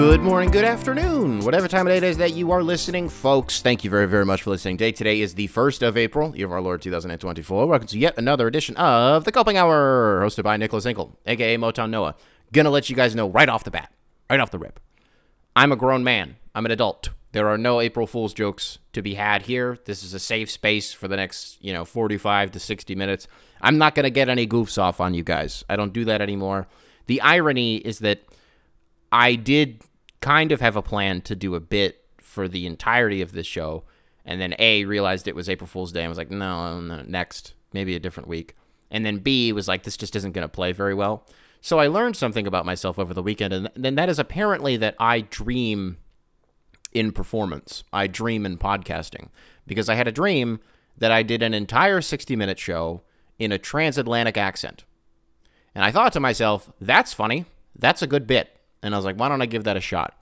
Good morning, good afternoon, whatever time of day it is that you are listening, folks. Thank you very, very much for listening. Day today is the 1st of April, year of our Lord 2024. Welcome to yet another edition of The Coping Hour, hosted by Nicholas Inkle, aka Motown Noah. Gonna let you guys know right off the bat, right off the rip. I'm a grown man, I'm an adult. There are no April Fool's jokes to be had here. This is a safe space for the next, you know, 45 to 60 minutes. I'm not gonna get any goofs off on you guys. I don't do that anymore. The irony is that I did kind of have a plan to do a bit for the entirety of this show, and then A realized it was April Fool's Day and was like, no, no next, maybe a different week. And then B was like, this just isn't going to play very well. So I learned something about myself over the weekend, and then that is apparently that I dream in performance. I dream in podcasting because I had a dream that I did an entire 60 minute show in a transatlantic accent. And I thought to myself, that's funny. That's a good bit. And I was like, why don't I give that a shot?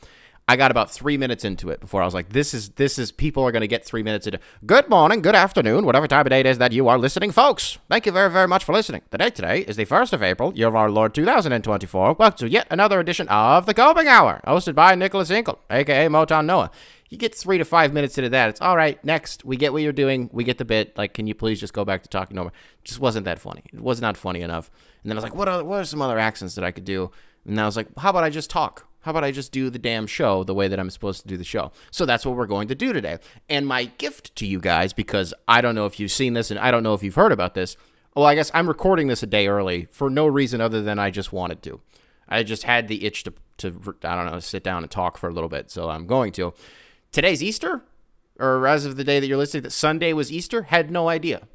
I got about three minutes into it before I was like, this is this is people are gonna get three minutes into good morning, good afternoon, whatever time of day it is that you are listening, folks. Thank you very, very much for listening. The date today is the first of April, year of our Lord 2024. Welcome to yet another edition of the Coping Hour, hosted by Nicholas Inkle, aka Motown Noah. You get three to five minutes into that. It's all right. Next, we get what you're doing. We get the bit. Like, can you please just go back to talking normal? Just wasn't that funny. It was not funny enough. And then I was like, what are, what are some other accents that I could do? And I was like, how about I just talk? How about I just do the damn show the way that I'm supposed to do the show? So that's what we're going to do today. And my gift to you guys, because I don't know if you've seen this and I don't know if you've heard about this. Well, I guess I'm recording this a day early for no reason other than I just wanted to. I just had the itch to, to I don't know, sit down and talk for a little bit. So I'm going to. Today's Easter, or as of the day that you're listening, that Sunday was Easter. Had no idea.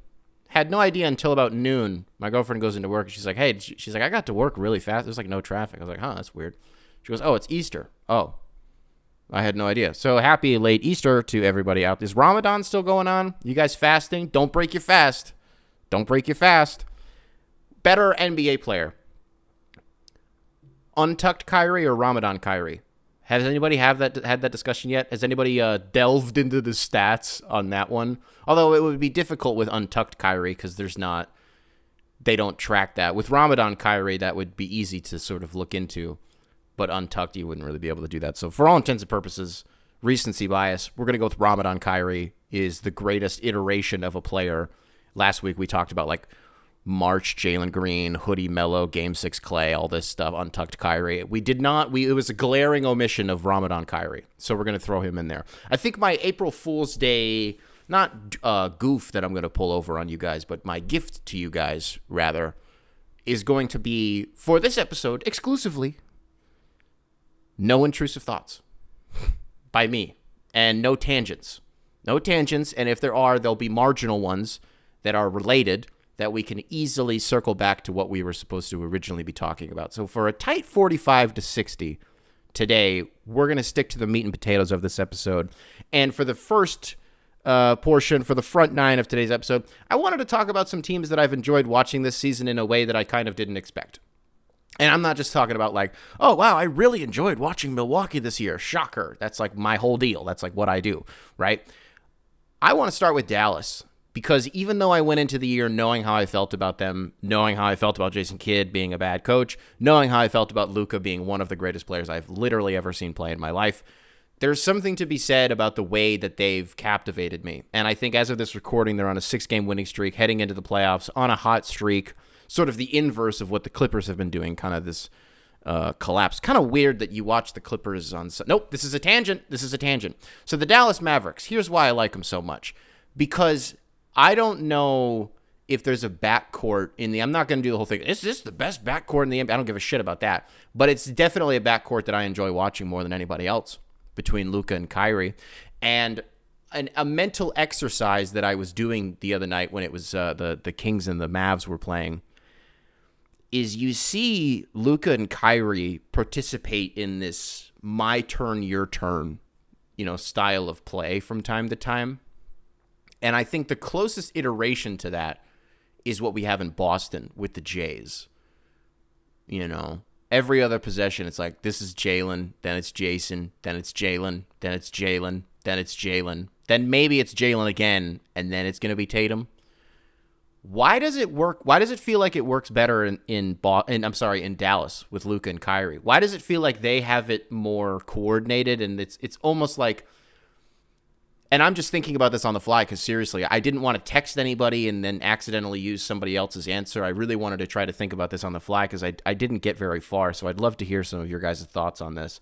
Had no idea until about noon. My girlfriend goes into work and she's like, "Hey," she's like, "I got to work really fast. There's like no traffic." I was like, "Huh, that's weird." She goes, "Oh, it's Easter." Oh, I had no idea. So happy late Easter to everybody out. Is Ramadan still going on? You guys fasting? Don't break your fast. Don't break your fast. Better NBA player. Untucked Kyrie or Ramadan Kyrie? Has anybody have that had that discussion yet? Has anybody uh, delved into the stats on that one? Although it would be difficult with untucked Kyrie because there's not, they don't track that. With Ramadan Kyrie, that would be easy to sort of look into, but untucked, you wouldn't really be able to do that. So for all intents and purposes, recency bias, we're gonna go with Ramadan Kyrie is the greatest iteration of a player. Last week we talked about like March, Jalen Green, Hoodie Melo, Game Six Klay, all this stuff, untucked Kyrie. We did not. We it was a glaring omission of Ramadan Kyrie, so we're gonna throw him in there. I think my April Fool's Day, not uh, goof that I'm gonna pull over on you guys, but my gift to you guys rather, is going to be for this episode exclusively. No intrusive thoughts by me, and no tangents, no tangents, and if there are, there'll be marginal ones that are related that we can easily circle back to what we were supposed to originally be talking about. So for a tight 45 to 60 today, we're going to stick to the meat and potatoes of this episode. And for the first uh, portion, for the front nine of today's episode, I wanted to talk about some teams that I've enjoyed watching this season in a way that I kind of didn't expect. And I'm not just talking about like, oh, wow, I really enjoyed watching Milwaukee this year. Shocker. That's like my whole deal. That's like what I do, right? I want to start with Dallas because even though I went into the year knowing how I felt about them, knowing how I felt about Jason Kidd being a bad coach, knowing how I felt about Luka being one of the greatest players I've literally ever seen play in my life, there's something to be said about the way that they've captivated me. And I think as of this recording, they're on a six game winning streak, heading into the playoffs on a hot streak, sort of the inverse of what the Clippers have been doing, kind of this. Uh, collapse. Kind of weird that you watch the Clippers on. Nope, this is a tangent. This is a tangent. So the Dallas Mavericks. Here's why I like them so much, because I don't know if there's a backcourt in the. I'm not going to do the whole thing. Is this the best backcourt in the NBA? I don't give a shit about that. But it's definitely a backcourt that I enjoy watching more than anybody else between Luka and Kyrie. And an, a mental exercise that I was doing the other night when it was uh, the the Kings and the Mavs were playing is you see Luka and Kyrie participate in this my turn, your turn, you know, style of play from time to time. And I think the closest iteration to that is what we have in Boston with the Jays. You know, every other possession, it's like this is Jalen, then it's Jason, then it's Jalen, then it's Jalen, then it's Jalen, then maybe it's Jalen again, and then it's going to be Tatum. Why does it work? Why does it feel like it works better in in, in I'm sorry, in Dallas with Luka and Kyrie? Why does it feel like they have it more coordinated and it's it's almost like and I'm just thinking about this on the fly because seriously, I didn't want to text anybody and then accidentally use somebody else's answer. I really wanted to try to think about this on the fly because I, I didn't get very far. So I'd love to hear some of your guys' thoughts on this.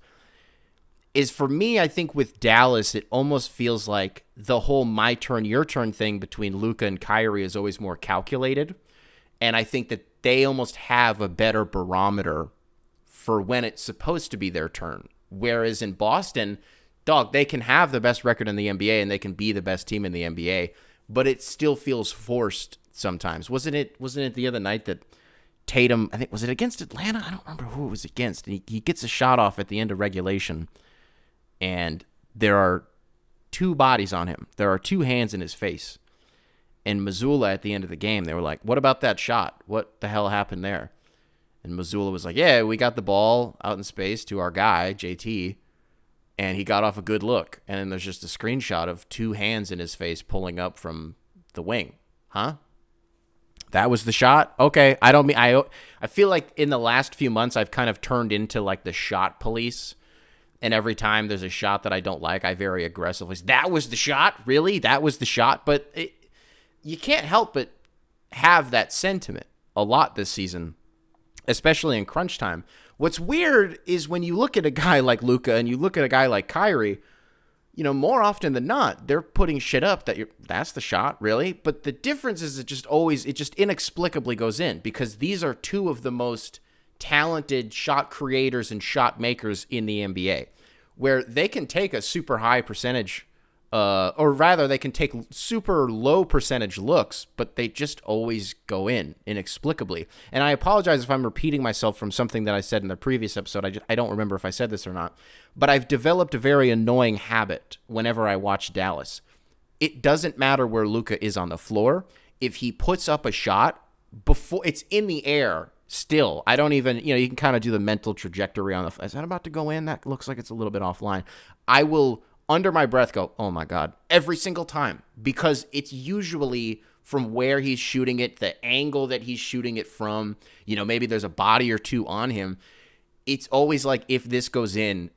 Is for me, I think with Dallas, it almost feels like the whole my turn, your turn thing between Luka and Kyrie is always more calculated. And I think that they almost have a better barometer for when it's supposed to be their turn. Whereas in Boston, dog, they can have the best record in the NBA and they can be the best team in the NBA, but it still feels forced sometimes. Wasn't it? Wasn't it the other night that Tatum? I think was it against Atlanta? I don't remember who it was against. And he, he gets a shot off at the end of regulation, and there are two bodies on him. There are two hands in his face. And Mazzulla at the end of the game, they were like, "What about that shot? What the hell happened there?" And Mazzulla was like, "Yeah, we got the ball out in space to our guy JT." And he got off a good look. And then there's just a screenshot of two hands in his face pulling up from the wing. Huh? That was the shot. Okay, I don't mean I. I feel like in the last few months I've kind of turned into like the shot police, and every time there's a shot that I don't like, I very aggressively. That was the shot, really? That was the shot. But it, you can't help but have that sentiment a lot this season, especially in crunch time. What's weird is when you look at a guy like Luka and you look at a guy like Kyrie, you know, more often than not, they're putting shit up that you're that's the shot, really. But the difference is it just always it just inexplicably goes in because these are two of the most talented shot creators and shot makers in the NBA, where they can take a super high percentage uh, or rather, they can take super low percentage looks, but they just always go in inexplicably. And I apologize if I'm repeating myself from something that I said in the previous episode. I, just, I don't remember if I said this or not. But I've developed a very annoying habit whenever I watch Dallas. It doesn't matter where Luka is on the floor. If he puts up a shot before it's in the air, still, I don't even, you know, you can kind of do the mental trajectory on the. Is that about to go in? That looks like it's a little bit offline. I will under my breath go, oh my God, every single time because it's usually from where he's shooting it, the angle that he's shooting it from. You know, maybe there's a body or two on him. It's always like if this goes in,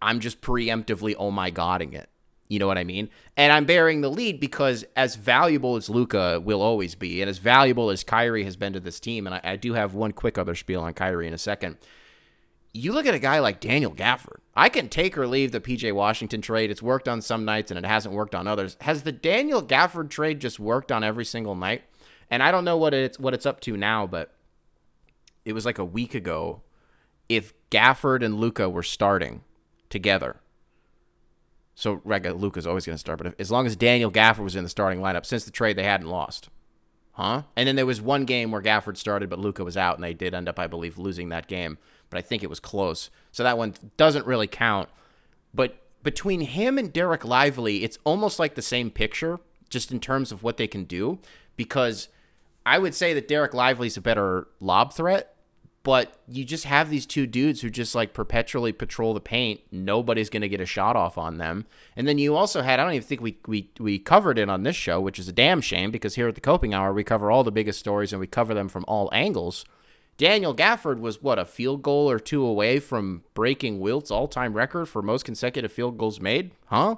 I'm just preemptively oh my godding it. You know what I mean? And I'm bearing the lead because as valuable as Luka will always be, and as valuable as Kyrie has been to this team, and I, I do have one quick other spiel on Kyrie in a second you look at a guy like Daniel Gafford. I can take or leave the PJ Washington trade. It's worked on some nights and it hasn't worked on others. Has the Daniel Gafford trade just worked on every single night? And I don't know what it's what it's up to now, but it was like a week ago. If Gafford and Luka were starting together, so Luka's always going to start, but if, as long as Daniel Gafford was in the starting lineup since the trade, they hadn't lost, huh? And then there was one game where Gafford started, but Luka was out, and they did end up, I believe, losing that game but I think it was close. So that one doesn't really count. But between him and Dereck Lively, it's almost like the same picture, just in terms of what they can do. Because I would say that Dereck Lively's a better lob threat, but you just have these two dudes who just like perpetually patrol the paint. Nobody's going to get a shot off on them. And then you also had, I don't even think we, we, we covered it on this show, which is a damn shame because here at the Coping Hour, we cover all the biggest stories and we cover them from all angles. Daniel Gafford was what a field goal or two away from breaking Wilt's all-time record for most consecutive field goals made, huh?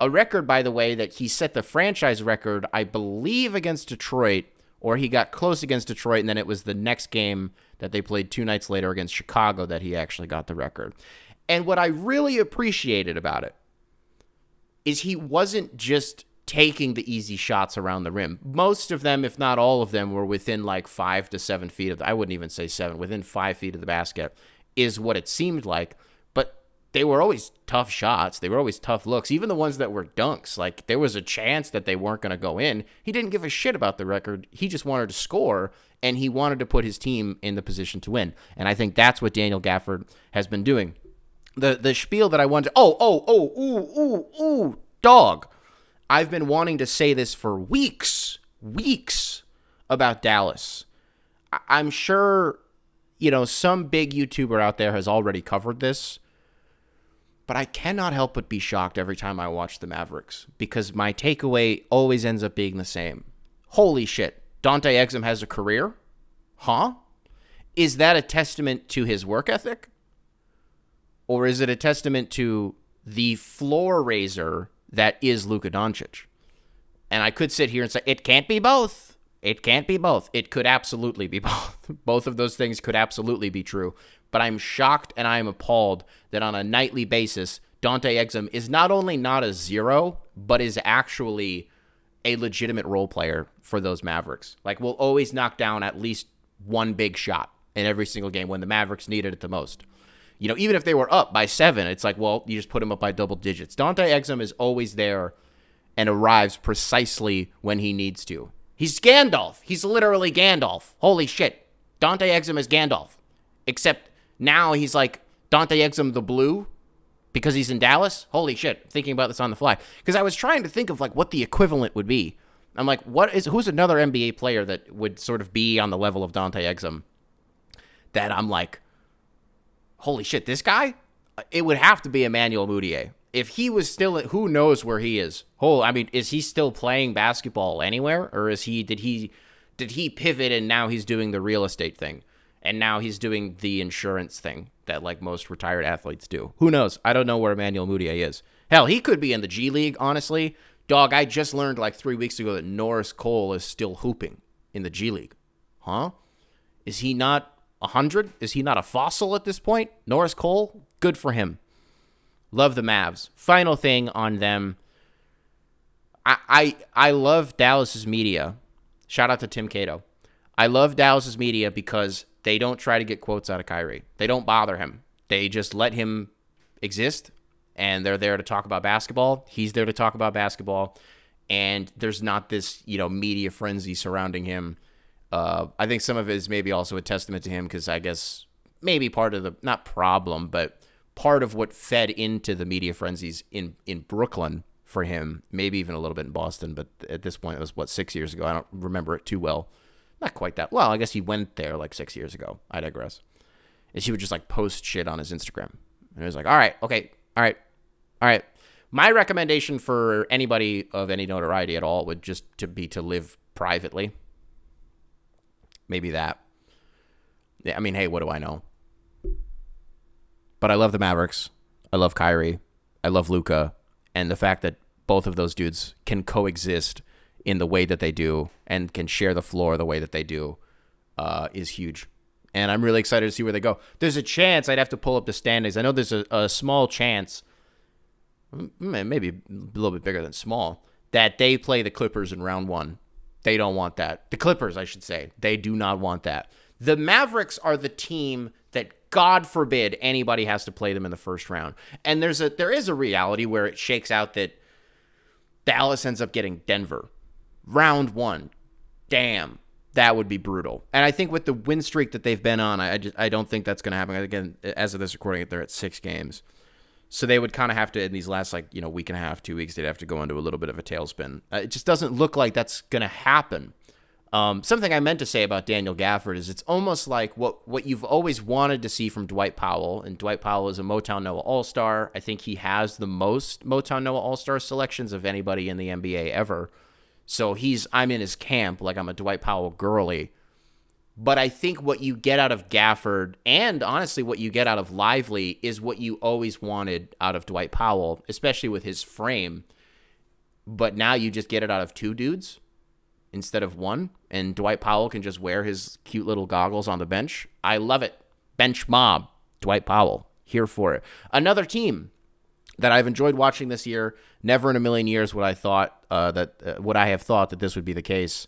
A record, by the way, that he set the franchise record, I believe, against Detroit, or he got close against Detroit, and then it was the next game that they played two nights later against Chicago that he actually got the record. And what I really appreciated about it is he wasn't just taking the easy shots around the rim. Most of them, if not all of them, were within like five to seven feet of. The, I wouldn't even say seven, within five feet of the basket, is what it seemed like. But they were always tough shots. They were always tough looks. Even the ones that were dunks, like there was a chance that they weren't going to go in. He didn't give a shit about the record. He just wanted to score, and he wanted to put his team in the position to win. And I think that's what Daniel Gafford has been doing. The the spiel that I wanted. Oh oh oh ooh ooh ooh dog I've been wanting to say this for weeks, weeks about Dallas. I'm sure, you know, some big YouTuber out there has already covered this, but I cannot help but be shocked every time I watch the Mavericks because my takeaway always ends up being the same. Holy shit. Dante Exum has a career? Huh? Is that a testament to his work ethic? Or is it a testament to the floor raiser that is Luka Doncic? And I could sit here and say, it can't be both. It can't be both. It could absolutely be both. both of those things could absolutely be true. But I'm shocked and I am appalled that on a nightly basis, Dante Exum is not only not a zero, but is actually a legitimate role player for those Mavericks. Like, will always knock down at least one big shot in every single game when the Mavericks needed it the most. You know, even if they were up by seven, it's like, well, you just put him up by double digits. Dante Exum is always there and arrives precisely when he needs to. He's Gandalf. He's literally Gandalf. Holy shit. Dante Exum is Gandalf. Except now he's like Dante Exum the Blue because he's in Dallas. Holy shit. Thinking about this on the fly. Because I was trying to think of like what the equivalent would be. I'm like, what is who's another NBA player that would sort of be on the level of Dante Exum? That I'm like, holy shit, this guy? It would have to be Emmanuel Mudiay if he was still who knows where he is? Oh i mean is he still playing basketball anywhere? Or is he did he did he pivot and now he's doing the real estate thing? And now he's doing the insurance thing that like most retired athletes do. Who knows? I don't know where emmanuel mudiay is. Hell he could be in the g league honestly. Dog i just learned like three weeks ago that norris cole is still hooping in the g league. Huh? Is he not 100 is he not a fossil at this point norris cole good for him Love the Mavs. Final thing on them. I I, I love Dallas's media. Shout out to Tim Cato. I love Dallas's media because they don't try to get quotes out of Kyrie. They don't bother him. They just let him exist and they're there to talk about basketball. He's there to talk about basketball and there's not this, you know, media frenzy surrounding him. Uh, I think some of it is maybe also a testament to him because I guess maybe part of the not problem, but part of what fed into the media frenzies in in Brooklyn for him, maybe even a little bit in Boston, but at this point it was what six years ago. I don't remember it too well. Not quite that well. I guess he went there like six years ago. I digress. And he would just like post shit on his Instagram, and it was like, "All right, okay, all right, all right." My recommendation for anybody of any notoriety at all would just to be to live privately. Maybe that. Yeah, I mean, hey, what do I know? But I love the Mavericks. I love Kyrie. I love Luka. and the fact that both of those dudes can coexist in the way that they do and can share the floor the way that they do uh, is huge. And I'm really excited to see where they go. There's a chance I'd have to pull up the standings. I know there's a, a small chance, maybe a little bit bigger than small, that they play the Clippers in round one. They don't want that. The Clippers, I should say. They do not want that. The Mavericks are the team that God forbid anybody has to play them in the first round. And there's a there is a reality where it shakes out that Dallas ends up getting Denver. Round 1. Damn. That would be brutal. And I think with the win streak that they've been on, I just I don't think that's going to happen. Again, as of this recording, they're at 6 games. So they would kind of have to in these last like, you know, week and a half, 2 weeks, they'd have to go into a little bit of a tailspin. Uh, it just doesn't look like that's going to happen. Um, something I meant to say about Daniel Gafford is it's almost like what what you've always wanted to see from Dwight Powell, and Dwight Powell is a Motown Noah All Star. I think he has the most Motown Noah All Star selections of anybody in the NBA ever. So he's I'm in his camp like I'm a Dwight Powell girly. But I think what you get out of Gafford and honestly what you get out of Lively is what you always wanted out of Dwight Powell, especially with his frame. But now you just get it out of two dudes instead of one, and Dwight Powell can just wear his cute little goggles on the bench. I love it. Bench mob, Dwight Powell, here for it. Another team that I've enjoyed watching this year. Never in a million years would I thought uh, that uh, would I have thought that this would be the case.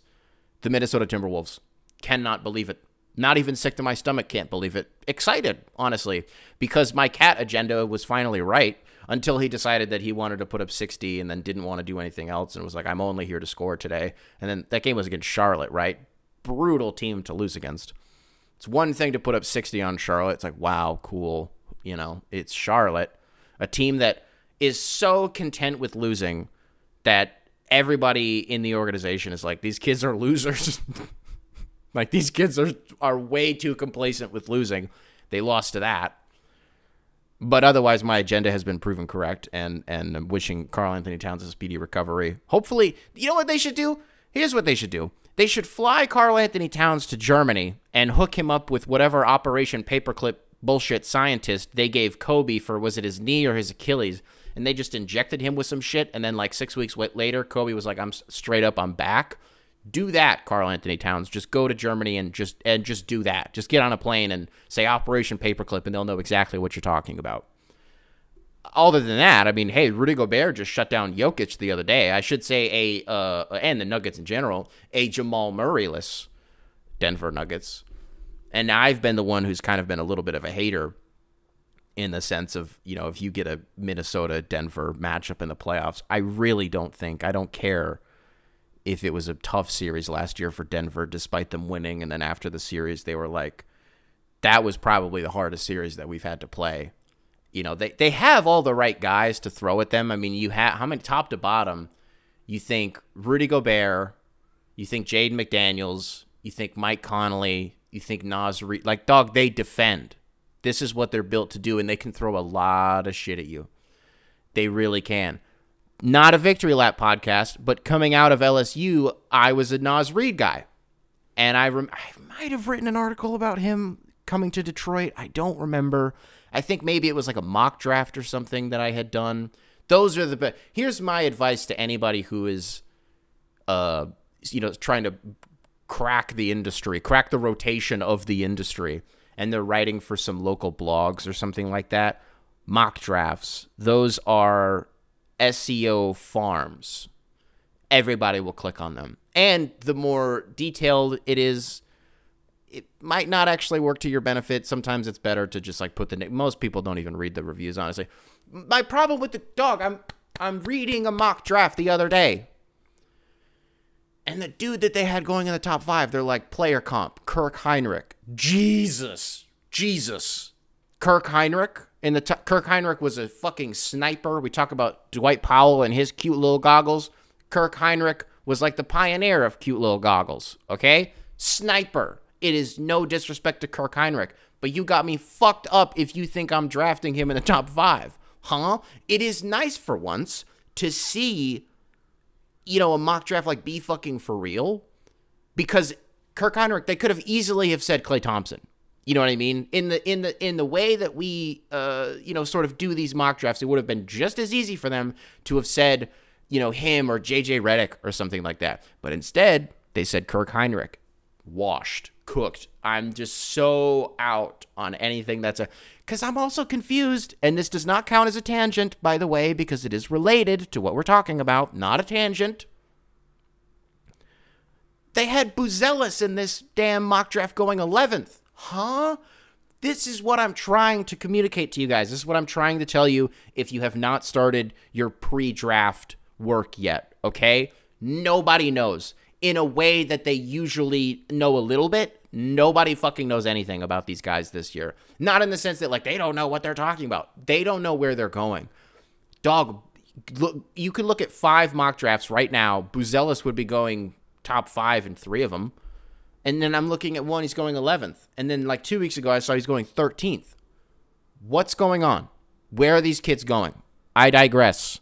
The Minnesota Timberwolves cannot believe it. Not even sick to my stomach can't believe it. Excited, honestly, because my cat agenda was finally right until he decided that he wanted to put up 60 and then didn't want to do anything else and was like, I'm only here to score today. And then that game was against Charlotte, right? Brutal team to lose against. It's one thing to put up 60 on Charlotte. It's like, wow, cool. You know, it's Charlotte, a team that is so content with losing that everybody in the organization is like, these kids are losers. like, these kids are, are way too complacent with losing. They lost to that. But otherwise, my agenda has been proven correct, and and I'm wishing Karl-Anthony Towns a speedy recovery. Hopefully, you know what they should do? Here's what they should do. They should fly Karl-Anthony Towns to Germany and hook him up with whatever Operation Paperclip bullshit scientist they gave Kobe for was it his knee or his Achilles, and they just injected him with some shit, and then like six weeks later, Kobe was like, "I'm straight up, I'm back." Do that, Karl-Anthony Towns. Just go to Germany and just and just do that. Just get on a plane and say Operation Paperclip, and they'll know exactly what you're talking about other than that, I mean, hey, Rudy Gobert just shut down Jokic the other day. I should say a uh, and the Nuggets in general, a Jamal Murrayless Denver Nuggets. And I've been the one who's kind of been a little bit of a hater in the sense of, you know, if you get a Minnesota Denver matchup in the playoffs, I really don't think, I don't care if it was a tough series last year for Denver despite them winning and then after the series they were like that was probably the hardest series that we've had to play you know, they, they have all the right guys to throw at them. I mean, you have how many top to bottom? You think Rudy Gobert, you think Jaden McDaniels, you think Mike Conley, you think Naz Reid. Like, dog, they defend. This is what they're built to do, and they can throw a lot of shit at you. They really can. Not a victory lap podcast, but coming out of LSU, I was a Naz Reid guy. And I, rem- I might have written an article about him coming to Detroit. I don't remember. I think maybe it was like a mock draft or something that I had done. Those are the best. Here's my advice to anybody who is, uh, you know, trying to crack the industry, crack the rotation of the industry, and they're writing for some local blogs or something like that. Mock drafts. Those are SEO farms. Everybody will click on them. And the more detailed it is, it might not actually work to your benefit. Sometimes it's better to just like put the name. Most people don't even read the reviews, honestly. My problem with the dog, I'm I'm reading a mock draft the other day. And the dude that they had going in the top five, they're like player comp, Kirk Hinrich. Jesus. Jesus. Kirk Hinrich. And the t- Kirk Hinrich was a fucking sniper. We talk about Dwight Powell and his cute little goggles. Kirk Hinrich was like the pioneer of cute little goggles. Okay? Sniper it is no disrespect to Kirk Hinrich, but you got me fucked up if you think I'm drafting him in the top five. Huh? It is nice for once to see, you know, a mock draft like be fucking for real. Because Kirk Hinrich they could have easily have said Klay Thompson. You know what I mean? In the in the in the way that we uh you know sort of do these mock drafts, it would have been just as easy for them to have said, you know, him or JJ Redick or something like that. But instead, they said Kirk Hinrich. Washed cooked. I'm just so out on anything that's a. Because I'm also confused, and this does not count as a tangent, by the way, because it is related to what we're talking about, not a tangent. They had Buzelis in this damn mock draft going 11th. Huh? This is what I'm trying to communicate to you guys. This is what I'm trying to tell you if you have not started your pre draft work yet, okay? Nobody knows in a way that they usually know a little bit. Nobody fucking knows anything about these guys this year. Not in the sense that like they don't know what they're talking about. They don't know where they're going. Dog, look, you could look at five mock drafts right now. Buzelis would be going top five in three of them. And then I'm looking at one, he's going 11th. And then like two weeks ago, I saw he's going 13th. What's going on? Where are these kids going? I digress.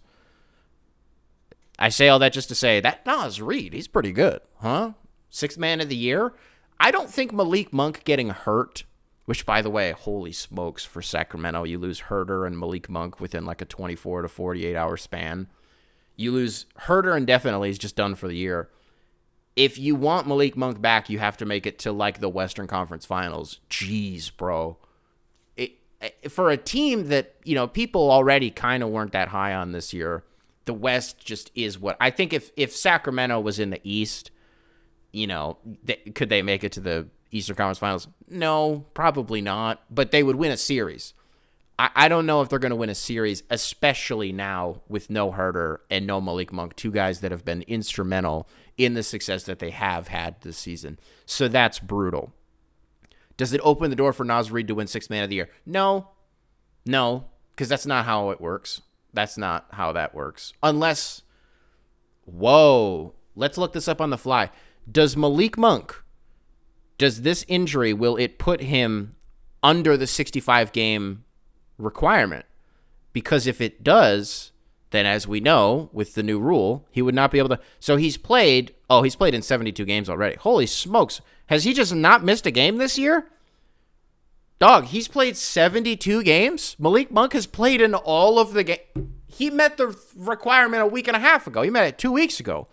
I say all that just to say that Naz Reid, he's pretty good, huh? Sixth man of the year. I don't think Malik Monk getting hurt, which by the way, holy smokes for Sacramento, you lose Huerter and Malik Monk within like a 24 to 48 hour span. You lose Huerter indefinitely, he's just done for the year. If you want Malik Monk back, you have to make it to like the Western Conference Finals. Jeez, bro. It, for a team that, you know, people already kind of weren't that high on this year the West just is what I think. If if Sacramento was in the East, you know, they, could they make it to the Eastern Conference Finals? No, probably not. But they would win a series. I, I don't know if they're going to win a series, especially now with no Huerter and no Malik Monk, two guys that have been instrumental in the success that they have had this season. So that's brutal. Does it open the door for Naz Reid to win Sixth Man of the Year? No, no, because that's not how it works. That's not how that works. Unless, whoa, let's look this up on the fly. Does Malik Monk, does this injury, will it put him under the 65 game requirement? Because if it does, then as we know with the new rule, he would not be able to. So he's played. Oh, he's played in 72 games already. Holy smokes! Has he just not missed a game this year? Dog, he's played 72 games. Malik Monk has played in all of the game. He met the requirement a week and a half ago. He met it two weeks ago.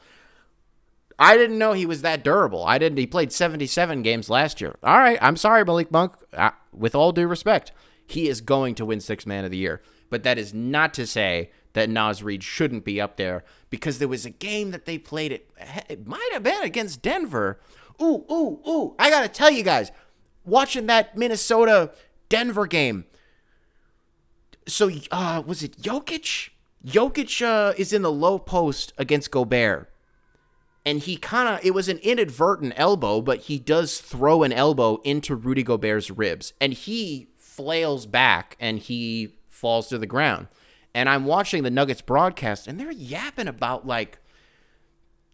I didn't know he was that durable. I didn't. He played 77 games last year. All right, I'm sorry, Malik Monk. Uh, with all due respect, he is going to win Six Man of the Year. But that is not to say that Naz Reid shouldn't be up there because there was a game that they played. It, it might have been against Denver. Ooh, ooh, ooh! I gotta tell you guys, watching that Minnesota Denver game. So, uh, was it Jokic? Jokic uh, is in the low post against Gobert. And he kind of, it was an inadvertent elbow, but he does throw an elbow into Rudy Gobert's ribs. And he flails back and he falls to the ground. And I'm watching the Nuggets broadcast, and they're yapping about, like,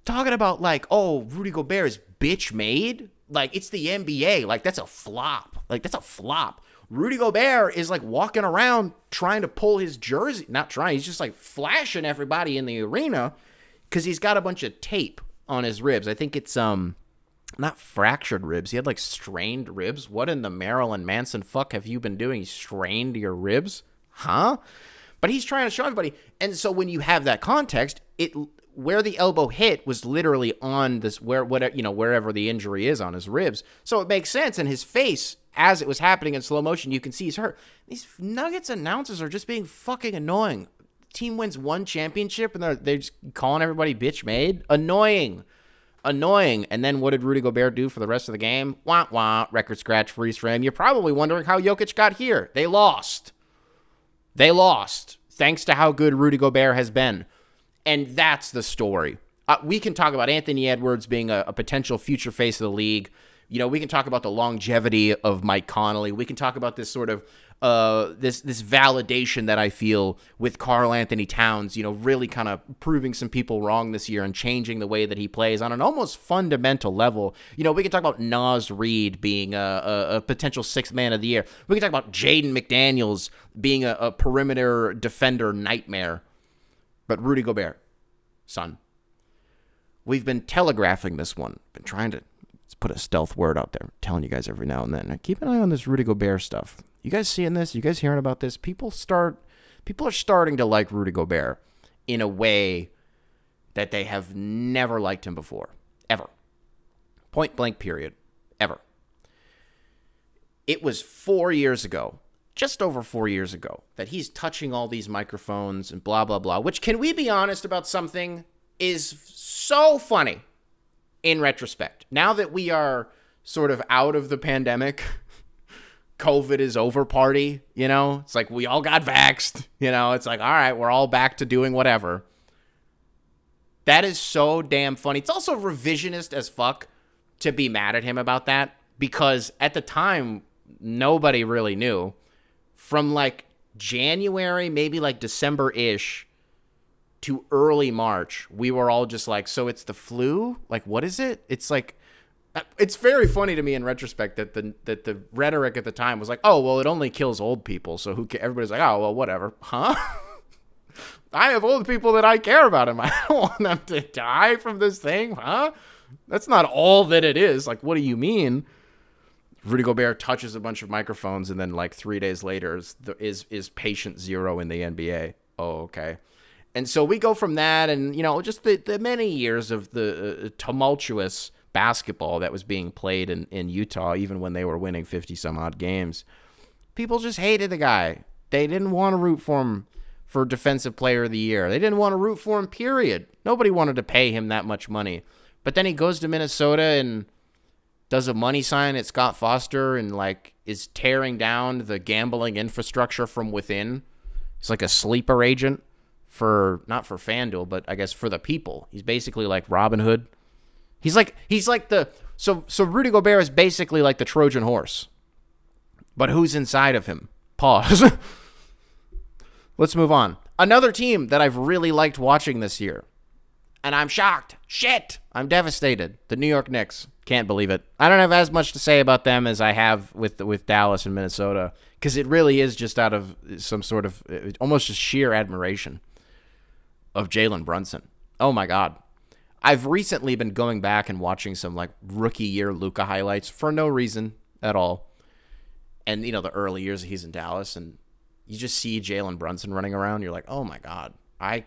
talking about, like, oh, Rudy Gobert is bitch made. Like, it's the NBA. Like, that's a flop. Like, that's a flop. Rudy Gobert is like walking around trying to pull his jersey. Not trying, he's just like flashing everybody in the arena because he's got a bunch of tape on his ribs. I think it's um not fractured ribs. He had like strained ribs. What in the Marilyn Manson fuck have you been doing? strained your ribs? Huh? But he's trying to show everybody. And so when you have that context, it where the elbow hit was literally on this where whatever you know wherever the injury is on his ribs. So it makes sense. And his face as it was happening in slow motion, you can see he's hurt. These Nuggets announcers are just being fucking annoying. team wins one championship and they're they're just calling everybody bitch made. Annoying. Annoying. And then what did Rudy Gobert do for the rest of the game? Wah wah. Record scratch freeze frame. You're probably wondering how Jokic got here. They lost. They lost. Thanks to how good Rudy Gobert has been. And that's the story. Uh, we can talk about Anthony Edwards being a, a potential future face of the league you know, we can talk about the longevity of Mike Conley. We can talk about this sort of uh, this this validation that I feel with Karl-Anthony Towns. You know, really kind of proving some people wrong this year and changing the way that he plays on an almost fundamental level. You know, we can talk about Naz Reid being a, a, a potential sixth man of the year. We can talk about Jaden McDaniels being a, a perimeter defender nightmare. But Rudy Gobert, son, we've been telegraphing this one, been trying to put a stealth word out there, telling you guys every now and then. Now, keep an eye on this Rudy Gobert stuff. You guys seeing this? You guys hearing about this? People start, people are starting to like Rudy Gobert in a way that they have never liked him before, ever. Point blank. Period. Ever. It was four years ago, just over four years ago, that he's touching all these microphones and blah blah blah. Which, can we be honest about something? Is so funny in retrospect. Now that we are sort of out of the pandemic, COVID is over party, you know? It's like we all got vaxxed, you know? It's like, all right, we're all back to doing whatever. That is so damn funny. It's also revisionist as fuck to be mad at him about that because at the time, nobody really knew. From like January, maybe like December ish, to early March, we were all just like, so it's the flu? Like, what is it? It's like, it's very funny to me in retrospect that the that the rhetoric at the time was like, oh well, it only kills old people, so who? Ca-? Everybody's like, oh well, whatever, huh? I have old people that I care about, and I don't want them to die from this thing, huh? That's not all that it is. Like, what do you mean? Rudy Gobert touches a bunch of microphones, and then like three days later is is, is patient zero in the NBA. Oh, okay. And so we go from that, and you know, just the, the many years of the uh, tumultuous basketball that was being played in, in Utah, even when they were winning 50 some odd games. People just hated the guy. They didn't want to root for him for Defensive Player of the Year. They didn't want to root for him, period. Nobody wanted to pay him that much money. But then he goes to Minnesota and does a money sign at Scott Foster and like is tearing down the gambling infrastructure from within. He's like a sleeper agent for not for FanDuel, but I guess for the people. He's basically like Robin Hood. He's like he's like the so so Rudy Gobert is basically like the Trojan horse. But who's inside of him? Pause. Let's move on. Another team that I've really liked watching this year. And I'm shocked. Shit. I'm devastated. The New York Knicks. Can't believe it. I don't have as much to say about them as I have with with Dallas and Minnesota because it really is just out of some sort of almost just sheer admiration. of Jalen Brunson. Oh my God. I've recently been going back and watching some like rookie year Luka highlights for no reason at all. And, you know, the early years he's in Dallas, and you just see Jalen Brunson running around. You're like, oh my God. I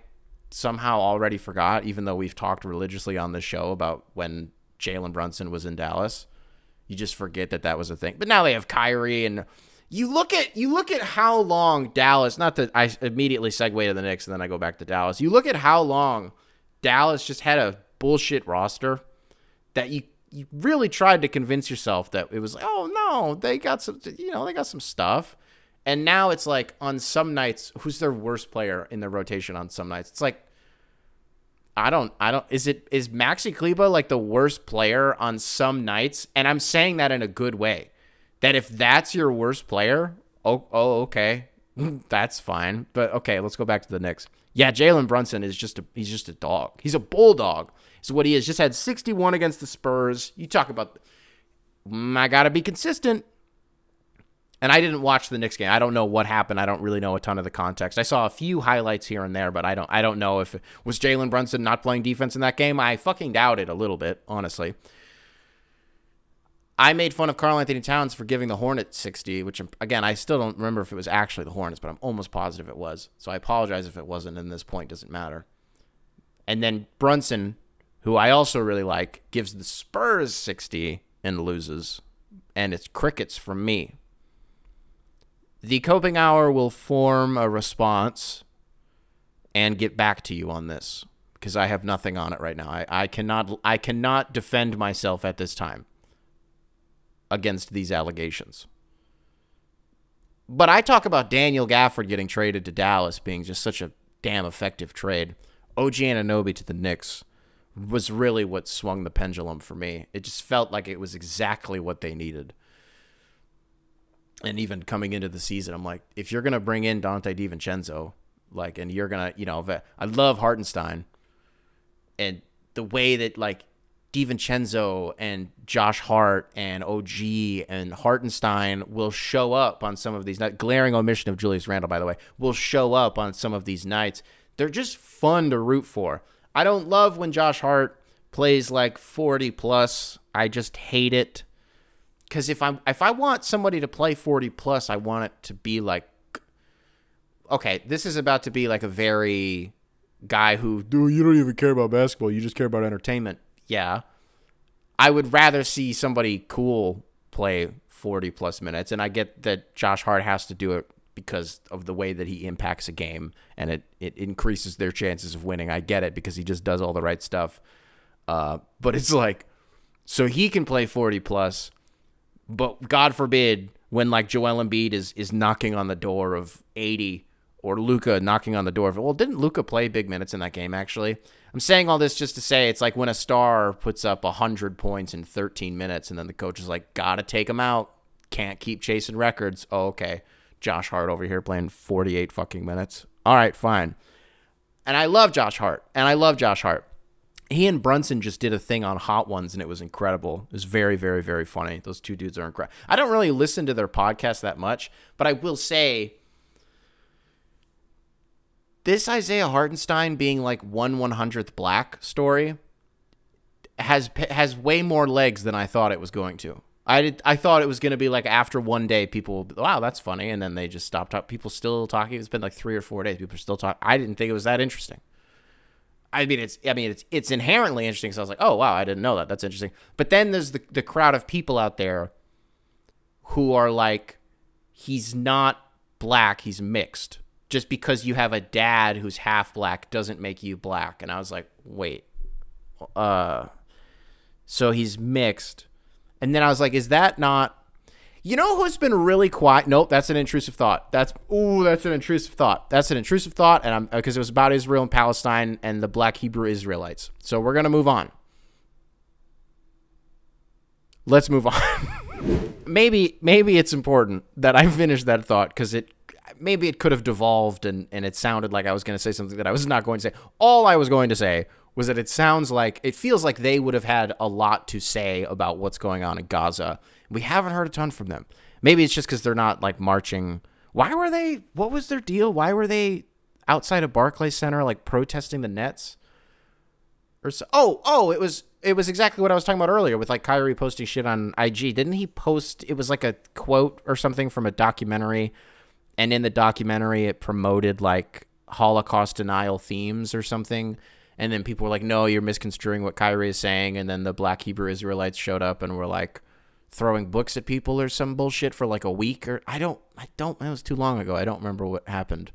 somehow already forgot, even though we've talked religiously on the show about when Jalen Brunson was in Dallas. You just forget that that was a thing. But now they have Kyrie and you look at you look at how long Dallas. Not that I immediately segue to the Knicks and then I go back to Dallas. You look at how long Dallas just had a bullshit roster that you you really tried to convince yourself that it was like, oh no, they got some, you know, they got some stuff. And now it's like on some nights, who's their worst player in their rotation on some nights? It's like, I don't, I don't, is it, is Maxi Kleber like the worst player on some nights? And I'm saying that in a good way that if that's your worst player, oh, oh okay, that's fine. But okay, let's go back to the Knicks. Yeah, Jalen Brunson is just a he's just a dog. He's a bulldog. Is what he is. Just had 61 against the Spurs. You talk about mm, I gotta be consistent. And I didn't watch the Knicks game. I don't know what happened. I don't really know a ton of the context. I saw a few highlights here and there, but I don't I don't know if was Jalen Brunson not playing defense in that game. I fucking doubt it a little bit, honestly. I made fun of Karl-Anthony Towns for giving the Hornets 60, which um, again I still don't remember if it was actually the Hornets, but I'm almost positive it was. So I apologize if it wasn't. And this point doesn't matter. And then Brunson, who I also really like, gives the Spurs 60 and loses, and it's crickets from me. The coping hour will form a response and get back to you on this because I have nothing on it right now. I, I cannot I cannot defend myself at this time against these allegations. But I talk about Daniel Gafford getting traded to Dallas being just such a damn effective trade. OG Anunoby to the Knicks was really what swung the pendulum for me. It just felt like it was exactly what they needed. And even coming into the season, I'm like, if you're gonna bring in Donte DiVincenzo, like, and you're gonna, you know, I love Hartenstein, and the way that like DiVincenzo and Josh Hart and OG and Hartenstein will show up on some of these nights. Glaring omission of Julius Randle, by the way, will show up on some of these nights. They're just fun to root for. I don't love when Josh Hart plays like 40 plus. I just hate it. Cause if I'm if I want somebody to play 40 plus, I want it to be like okay, this is about to be like a very guy who, dude, you don't even care about basketball, you just care about entertainment yeah. I would rather see somebody cool play 40 plus minutes. And I get that Josh Hart has to do it because of the way that he impacts a game and it, it increases their chances of winning. I get it because he just does all the right stuff. Uh, but it's like, so he can play 40 plus, but God forbid when like Joel Embiid is, is knocking on the door of 80 or Luka knocking on the door of, well, didn't Luka play big minutes in that game actually? I'm saying all this just to say it's like when a star puts up 100 points in 13 minutes and then the coach is like, gotta take him out. Can't keep chasing records. Oh, okay. Josh Hart over here playing 48 fucking minutes. All right, fine. And I love Josh Hart. And I love Josh Hart. He and Brunson just did a thing on Hot Ones and it was incredible. It was very, very, very funny. Those two dudes are incredible. I don't really listen to their podcast that much, but I will say this Isaiah Hartenstein being like one one hundredth black story has has way more legs than I thought it was going to. I did, I thought it was going to be like after one day, people, wow, that's funny, and then they just stopped. talking. people still talking. It's been like three or four days. People are still talking. I didn't think it was that interesting. I mean, it's I mean, it's it's inherently interesting. So I was like, oh wow, I didn't know that. That's interesting. But then there's the the crowd of people out there who are like, he's not black, he's mixed just because you have a dad who's half black doesn't make you black. And I was like, wait, uh, so he's mixed. And then I was like, is that not, you know who's been really quiet? Nope, that's an intrusive thought. That's, ooh, that's an intrusive thought. That's an intrusive thought. And I'm, because it was about Israel and Palestine and the black Hebrew Israelites. So we're going to move on. Let's move on. maybe, maybe it's important that I finish that thought because it maybe it could have devolved and, and it sounded like I was going to say something that I was not going to say. All I was going to say was that it sounds like it feels like they would have had a lot to say about what's going on in Gaza. We haven't heard a ton from them. Maybe it's just because they're not like marching. Why were they? What was their deal? Why were they outside of Barclays Center, like protesting the Nets. Or so, oh, oh, it was it was exactly what I was talking about earlier with like Kyrie posting shit on IG. Didn't he post? It was like a quote or something from a documentary, and in the documentary, it promoted like Holocaust denial themes or something. And then people were like, "No, you're misconstruing what Kyrie is saying." And then the Black Hebrew Israelites showed up and were like throwing books at people or some bullshit for like a week or I don't I don't that was too long ago. I don't remember what happened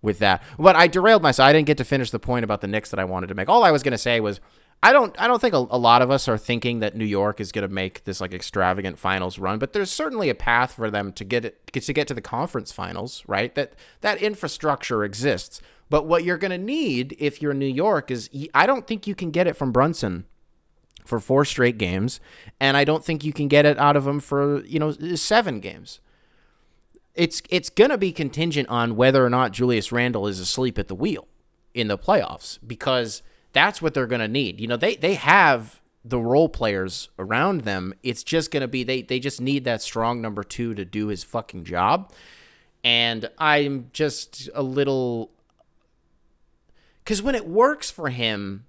with that. But I derailed myself. I didn't get to finish the point about the Knicks that I wanted to make. All I was going to say was I don't I don't think a, a lot of us are thinking that New York is going to make this like extravagant finals run, but there's certainly a path for them to get it to get to the conference finals, right? That that infrastructure exists. But what you're going to need if you're in New York is I don't think you can get it from Brunson for four straight games, and I don't think you can get it out of him for you know seven games. It's it's gonna be contingent on whether or not Julius Randle is asleep at the wheel in the playoffs because that's what they're gonna need. You know they they have the role players around them. It's just gonna be they they just need that strong number two to do his fucking job, and I'm just a little because when it works for him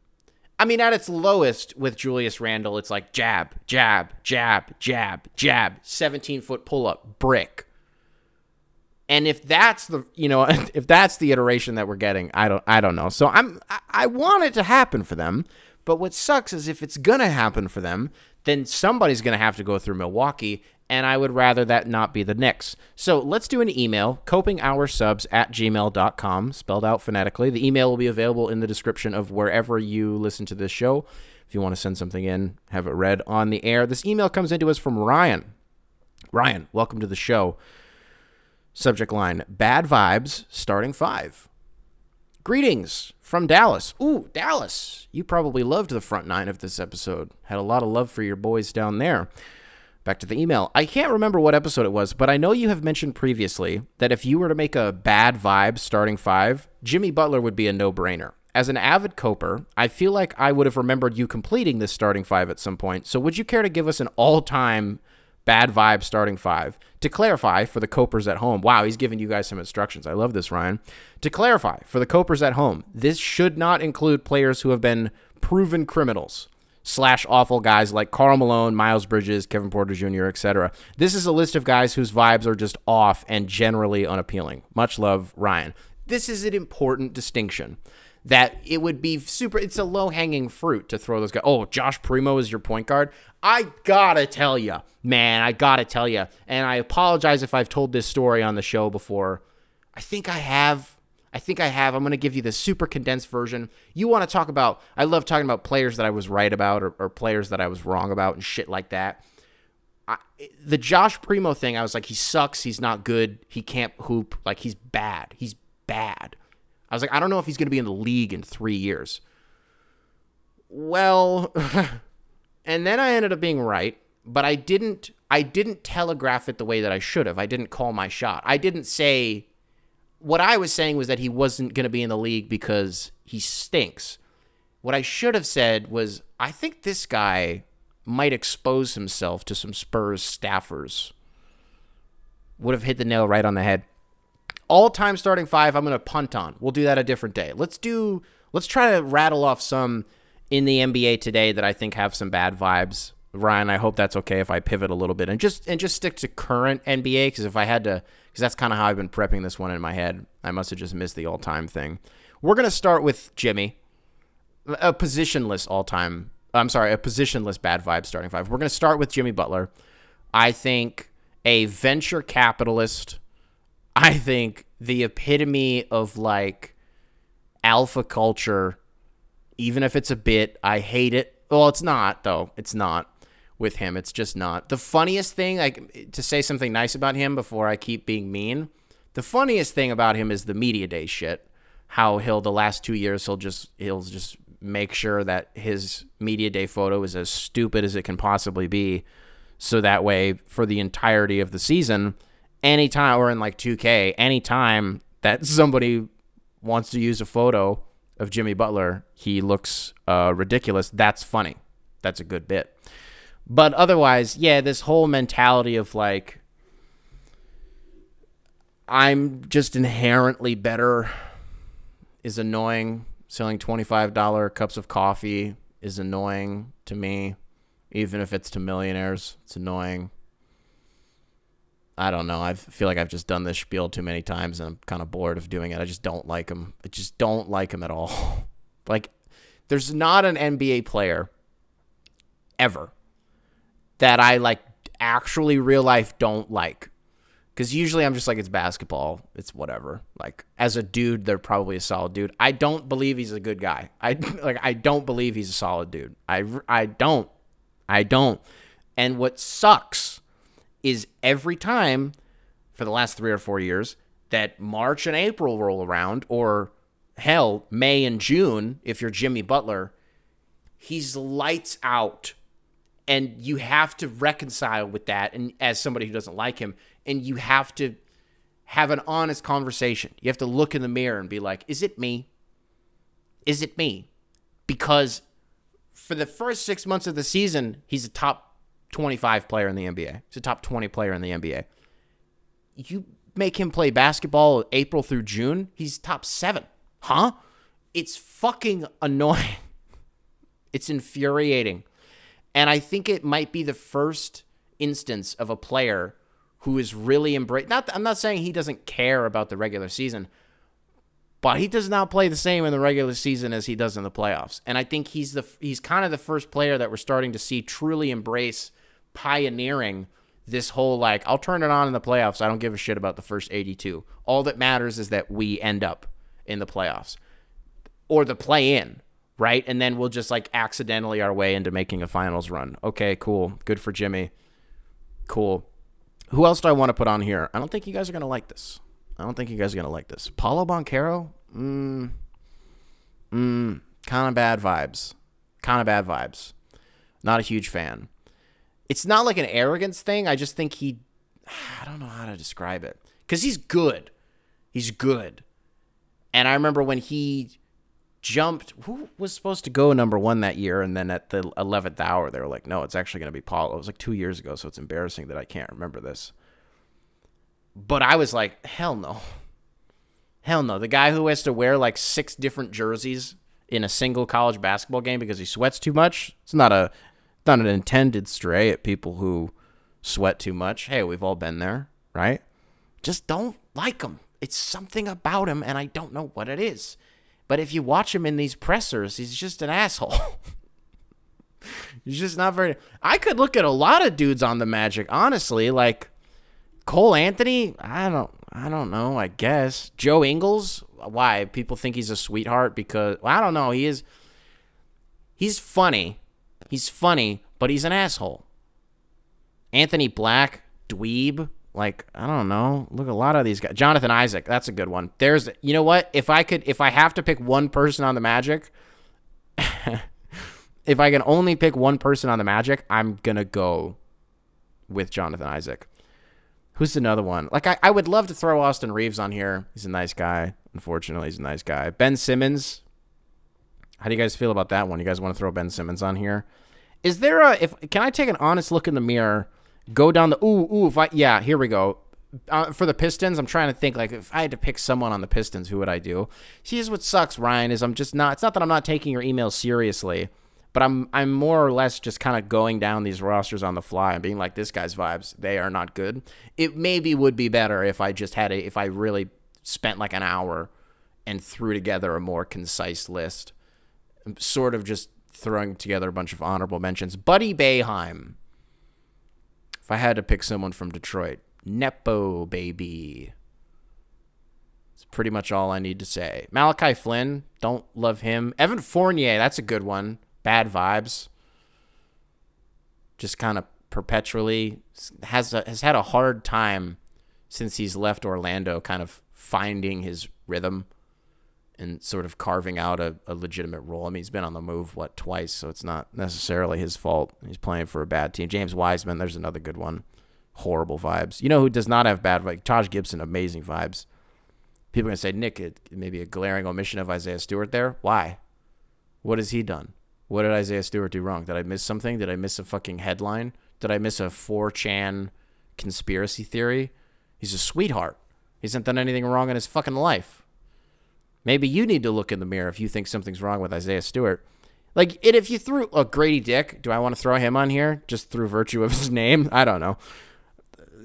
I mean, at its lowest with Julius Randle, it's like jab, jab, jab, jab, jab, 17 foot pull up, brick. And if that's the you know if that's the iteration that we're getting, I don't I don't know. So I'm I want it to happen for them, but what sucks is if it's gonna happen for them, then somebody's gonna have to go through Milwaukee, and I would rather that not be the Knicks. So let's do an email, copinghoursubs at gmail.com, spelled out phonetically. The email will be available in the description of wherever you listen to this show. If you want to send something in, have it read on the air. This email comes into us from Ryan. Ryan, welcome to the show. Subject line Bad Vibes, starting five. Greetings from Dallas. Ooh, Dallas. You probably loved the front nine of this episode. Had a lot of love for your boys down there. Back to the email. I can't remember what episode it was, but I know you have mentioned previously that if you were to make a bad vibe starting five, Jimmy Butler would be a no brainer. As an avid coper, I feel like I would have remembered you completing this starting five at some point. So would you care to give us an all time bad vibe starting five? To clarify for the copers at home, wow, he's giving you guys some instructions. I love this, Ryan. To clarify for the copers at home, this should not include players who have been proven criminals slash awful guys like Karl Malone, Miles Bridges, Kevin Porter Jr., etc. This is a list of guys whose vibes are just off and generally unappealing. Much love, Ryan. This is an important distinction that it would be super it's a low-hanging fruit to throw those guys. Oh, Josh Primo is your point guard. I gotta tell you, man, I gotta tell you, and I apologize if I've told this story on the show before. I think I have I think I have. I'm going to give you the super condensed version. You want to talk about, I love talking about players that I was right about or, or players that I was wrong about and shit like that. I, the Josh Primo thing, I was like, he sucks. He's not good. He can't hoop. Like, he's bad. He's bad. I was like, I don't know if he's going to be in the league in three years. Well, and then I ended up being right, but I didn't. I didn't telegraph it the way that I should have. I didn't call my shot. I didn't say what I was saying was that he wasn't going to be in the league because he stinks. What I should have said was, I think this guy might expose himself to some Spurs staffers. Would have hit the nail right on the head. All time starting five, I'm going to punt on. We'll do that a different day. Let's do, let's try to rattle off some in the NBA today that I think have some bad vibes. Ryan, I hope that's okay if I pivot a little bit and just and just stick to current NBA because if I had to because that's kind of how I've been prepping this one in my head. I must have just missed the all time thing. We're going to start with Jimmy, a positionless all time. I'm sorry, a positionless bad vibe starting five. We're going to start with Jimmy Butler. I think a venture capitalist. I think the epitome of like alpha culture, even if it's a bit, I hate it. Well, it's not, though. It's not with him. It's just not. The funniest thing, like to say something nice about him before I keep being mean, the funniest thing about him is the media day shit. How he'll the last two years he'll just he'll just make sure that his media day photo is as stupid as it can possibly be. So that way for the entirety of the season, anytime or in like 2K, anytime that somebody wants to use a photo of Jimmy Butler, he looks uh, ridiculous. That's funny. That's a good bit. But otherwise, yeah, this whole mentality of like, I'm just inherently better is annoying. Selling $25 cups of coffee is annoying to me. Even if it's to millionaires, it's annoying. I don't know. I feel like I've just done this spiel too many times and I'm kind of bored of doing it. I just don't like him. I just don't like him at all. like, there's not an NBA player ever that I like actually real life don't like. Because usually I'm just like, it's basketball. It's whatever. Like, as a dude, they're probably a solid dude. I don't believe he's a good guy. I like, I don't believe he's a solid dude. I, I don't. I don't. And what sucks is every time for the last three or four years that March and April roll around, or hell, May and June, if you're Jimmy Butler, he's lights out. And you have to reconcile with that. And as somebody who doesn't like him, and you have to have an honest conversation. You have to look in the mirror and be like, is it me? Is it me? Because for the first six months of the season, he's a top 25 player in the NBA. He's a top 20 player in the NBA. You make him play basketball April through June, he's top seven. Huh? It's fucking annoying. It's infuriating. And I think it might be the first instance of a player who is really embrace not I'm not saying he doesn't care about the regular season, but he does not play the same in the regular season as he does in the playoffs. And I think he's the he's kind of the first player that we're starting to see truly embrace pioneering this whole like I'll turn it on in the playoffs. I don't give a shit about the first 82. All that matters is that we end up in the playoffs or the play in, right? And then we'll just like accidentally our way into making a finals run. Okay, cool. Good for Jimmy. Cool. Who else do I want to put on here? I don't think you guys are going to like this. I don't think you guys are going to like this. Paolo Banchero? Mmm. Mmm. Kind of bad vibes. Kind of bad vibes. Not a huge fan it's not like an arrogance thing. I just think he, I don't know how to describe it because he's good. He's good. And I remember when he jumped, who was supposed to go number one that year? And then at the 11th hour, they were like, no, it's actually going to be Paul. It was like two years ago. So it's embarrassing that I can't remember this. But I was like, hell no. Hell no. The guy who has to wear like six different jerseys in a single college basketball game because he sweats too much. It's not a not an intended stray at people who sweat too much. Hey, we've all been there, right? Just don't like him. It's something about him, and I don't know what it is. But if you watch him in these pressers, he's just an asshole. he's just not very. I could look at a lot of dudes on the Magic, honestly. Like Cole Anthony, I don't, I don't know. I guess Joe Ingles. Why people think he's a sweetheart? Because well, I don't know. He is. He's funny He's funny, but he's an asshole. Anthony Black, dweeb. Like, I don't know. Look, a lot of these guys. Jonathan Isaac, that's a good one. There's, you know what? If I could, if I have to pick one person on the Magic, if I can only pick one person on the Magic, I'm going to go with Jonathan Isaac. Who's another one? Like, I, I would love to throw Austin Reaves on here. He's a nice guy. Unfortunately, he's a nice guy. Ben Simmons, how do you guys feel about that one? You guys want to throw Ben Simmons on here? Is there a if can I take an honest look in the mirror, go down the ooh ooh if I yeah here we go. Uh, for the Pistons, I'm trying to think like if I had to pick someone on the Pistons, who would I do? See, is what sucks, Ryan, is I'm just not. It's not that I'm not taking your emails seriously, but I'm I'm more or less just kind of going down these rosters on the fly and being like, this guy's vibes, they are not good. It maybe would be better if I just had a if I really spent like an hour and threw together a more concise list sort of just throwing together a bunch of honorable mentions. Buddy Boeheim. If I had to pick someone from Detroit, Nepo baby. It's pretty much all I need to say. Malachi Flynn, don't love him. Evan Fournier, that's a good one. Bad vibes. Just kind of perpetually has a, has had a hard time since he's left Orlando, kind of finding his rhythm and sort of carving out a, a, legitimate role. I mean, he's been on the move, what, twice, so it's not necessarily his fault. He's playing for a bad team. James Wiseman, there's another good one. Horrible vibes. You know who does not have bad vibes? Taj Gibson, amazing vibes. People are going to say, Nick, it, maybe a glaring omission of Isaiah Stewart there. Why? What has he done? What did Isaiah Stewart do wrong? Did I miss something? Did I miss a fucking headline? Did I miss a 4chan conspiracy theory? He's a sweetheart. He hasn't done anything wrong in his fucking life. Maybe you need to look in the mirror if you think something's wrong with Isaiah Stewart. Like, it, if you threw a Grady Dick, do I want to throw him on here just through virtue of his name? I don't know.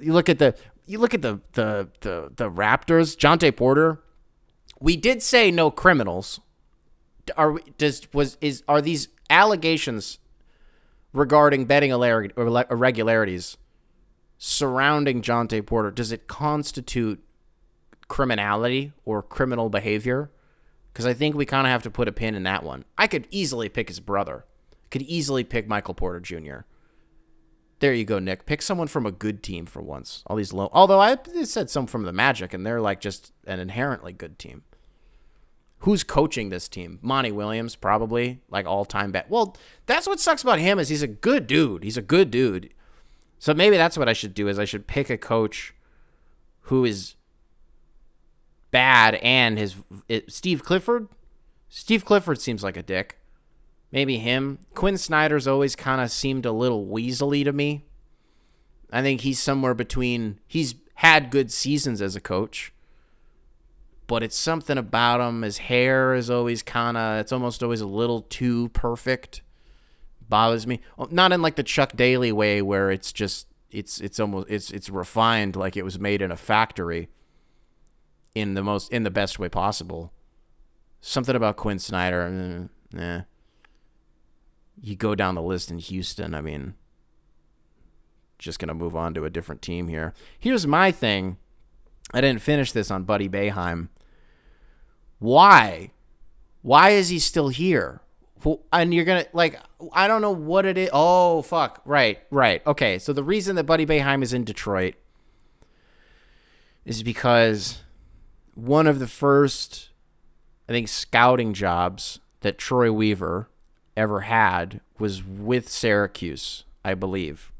You look at the you look at the the the, the Raptors, Jontay Porter. We did say no criminals. Are does was is are these allegations regarding betting irregularities surrounding Jontay Porter? Does it constitute criminality or criminal behavior? Because I think we kind of have to put a pin in that one. I could easily pick his brother. Could easily pick Michael Porter Jr. There you go, Nick. Pick someone from a good team for once. All these low. Although I said some from the Magic, and they're like just an inherently good team. Who's coaching this team? Monty Williams, probably like all time bet. Well, that's what sucks about him is he's a good dude. He's a good dude. So maybe that's what I should do is I should pick a coach who is bad and his it, Steve Clifford. Steve Clifford seems like a dick. Maybe him. Quin Snyder's always kind of seemed a little weaselly to me. I think he's somewhere between. He's had good seasons as a coach, but it's something about him. His hair is always kind of. It's almost always a little too perfect. Bothers me. Oh, not in like the Chuck Daly way where it's just. It's it's almost it's it's refined like it was made in a factory. In the most in the best way possible. Something about Quin Snyder. Eh you go down the list in Houston, I mean, just to move on to a different team here. Here's my thing. I didn't finish this on Buddy Boeheim. Why? Why is he still here? And you're to, like, I don't know what it is. Oh, fuck. Right, right. Okay, so the reason that Buddy Boeheim is in Detroit is because one of the first, I think, scouting jobs that Troy Weaver ever had was with Syracuse, I believe.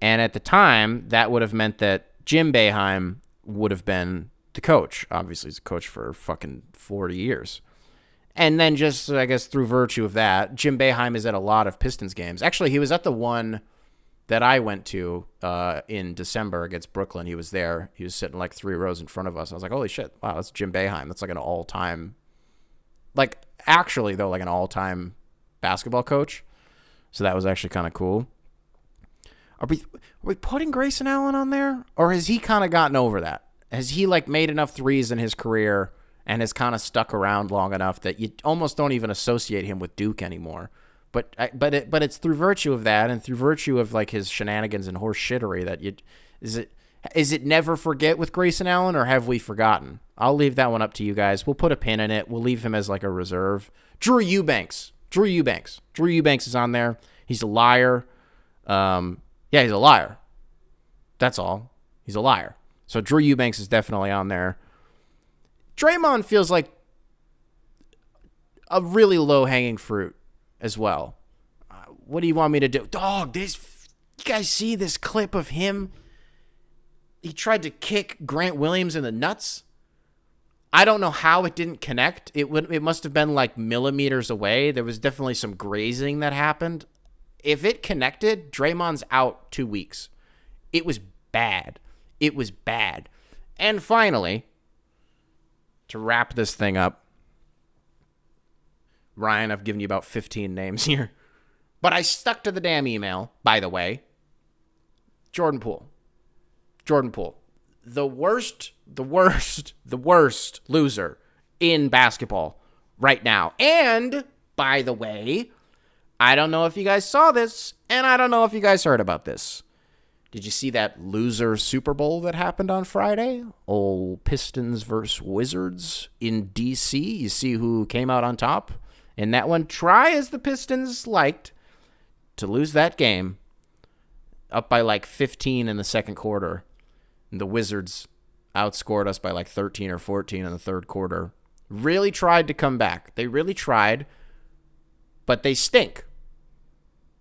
And at the time, that would have meant that Jim Boeheim would have been the coach. Obviously, he's a coach for fucking 40 years. And then just, I guess, through virtue of that, Jim Boeheim is at a lot of Pistons games. Actually, he was at the one that I went to uh, in December against Brooklyn. He was there. He was sitting like three rows in front of us. I was like, holy shit, wow, that's Jim Boeheim. That's like an all time, like, actually, though, like an all time basketball coach. So that was actually kind of cool. Are we are we putting Grayson Allen on there, or has he kind of gotten over that? Has he like made enough threes in his career and has kind of stuck around long enough that you almost don't even associate him with Duke anymore? But but it, but it's through virtue of that and through virtue of like his shenanigans and horse shittery that you is it is it never forget with Grayson Allen or have we forgotten? I'll leave that one up to you guys. We'll put a pin in it. We'll leave him as like a reserve. Drew Eubanks. Drew Eubanks. Drew Eubanks is on there. He's a liar. Um, yeah, he's a liar. That's all. He's a liar. So Drew Eubanks is definitely on there. Draymond feels like a really low hanging fruit as well. Uh, what do you want me to do? Dog, this you guys see this clip of him? He tried to kick Grant Williams in the nuts. I don't know how it didn't connect. It would it must have been like millimeters away. There was definitely some grazing that happened. If it connected, Draymond's out 2 weeks. It was bad. It was bad. And finally, to wrap this thing up, Ryan, I've given you about 15 names here. But I stuck to the damn email, by the way. Jordan Poole. Jordan Poole the worst, the worst, the worst loser in basketball right now. And by the way, I don't know if you guys saw this, and I don't know if you guys heard about this. Did you see that loser Super Bowl that happened on Friday? Old Pistons versus Wizards in DC. You see who came out on top in that one. Try as the Pistons liked to lose that game, up by like 15 in the second quarter the Wizards outscored us by like 13 or 14 in the third quarter. Really tried to come back. They really tried, but they stink.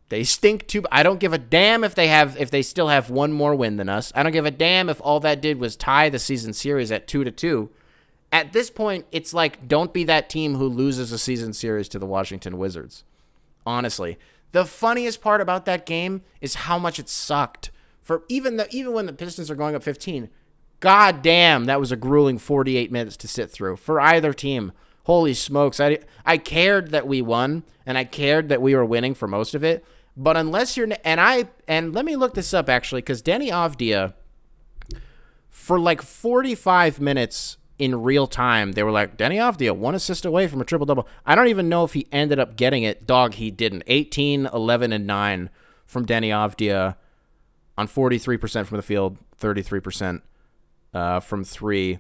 They stink too. I don't give a damn if they have if they still have one more win than us. I don't give a damn if all that did was tie the season series at 2 to 2. At this point, it's like don't be that team who loses a season series to the Washington Wizards. Honestly, the funniest part about that game is how much it sucked for even the even when the Pistons are going up 15, God damn, that was a grueling 48 minutes to sit through for either team. Holy smokes. I, I cared that we won and I cared that we were winning for most of it. But unless you're, and I, and let me look this up actually, because Deni Avdija, for like 45 minutes in real time, they were like, Deni Avdija, one assist away from a triple double. I don't even know if he ended up getting it. Dog, he didn't. 18, 11, and 9 from Deni Avdija on 43% from the field, 33% uh, from three.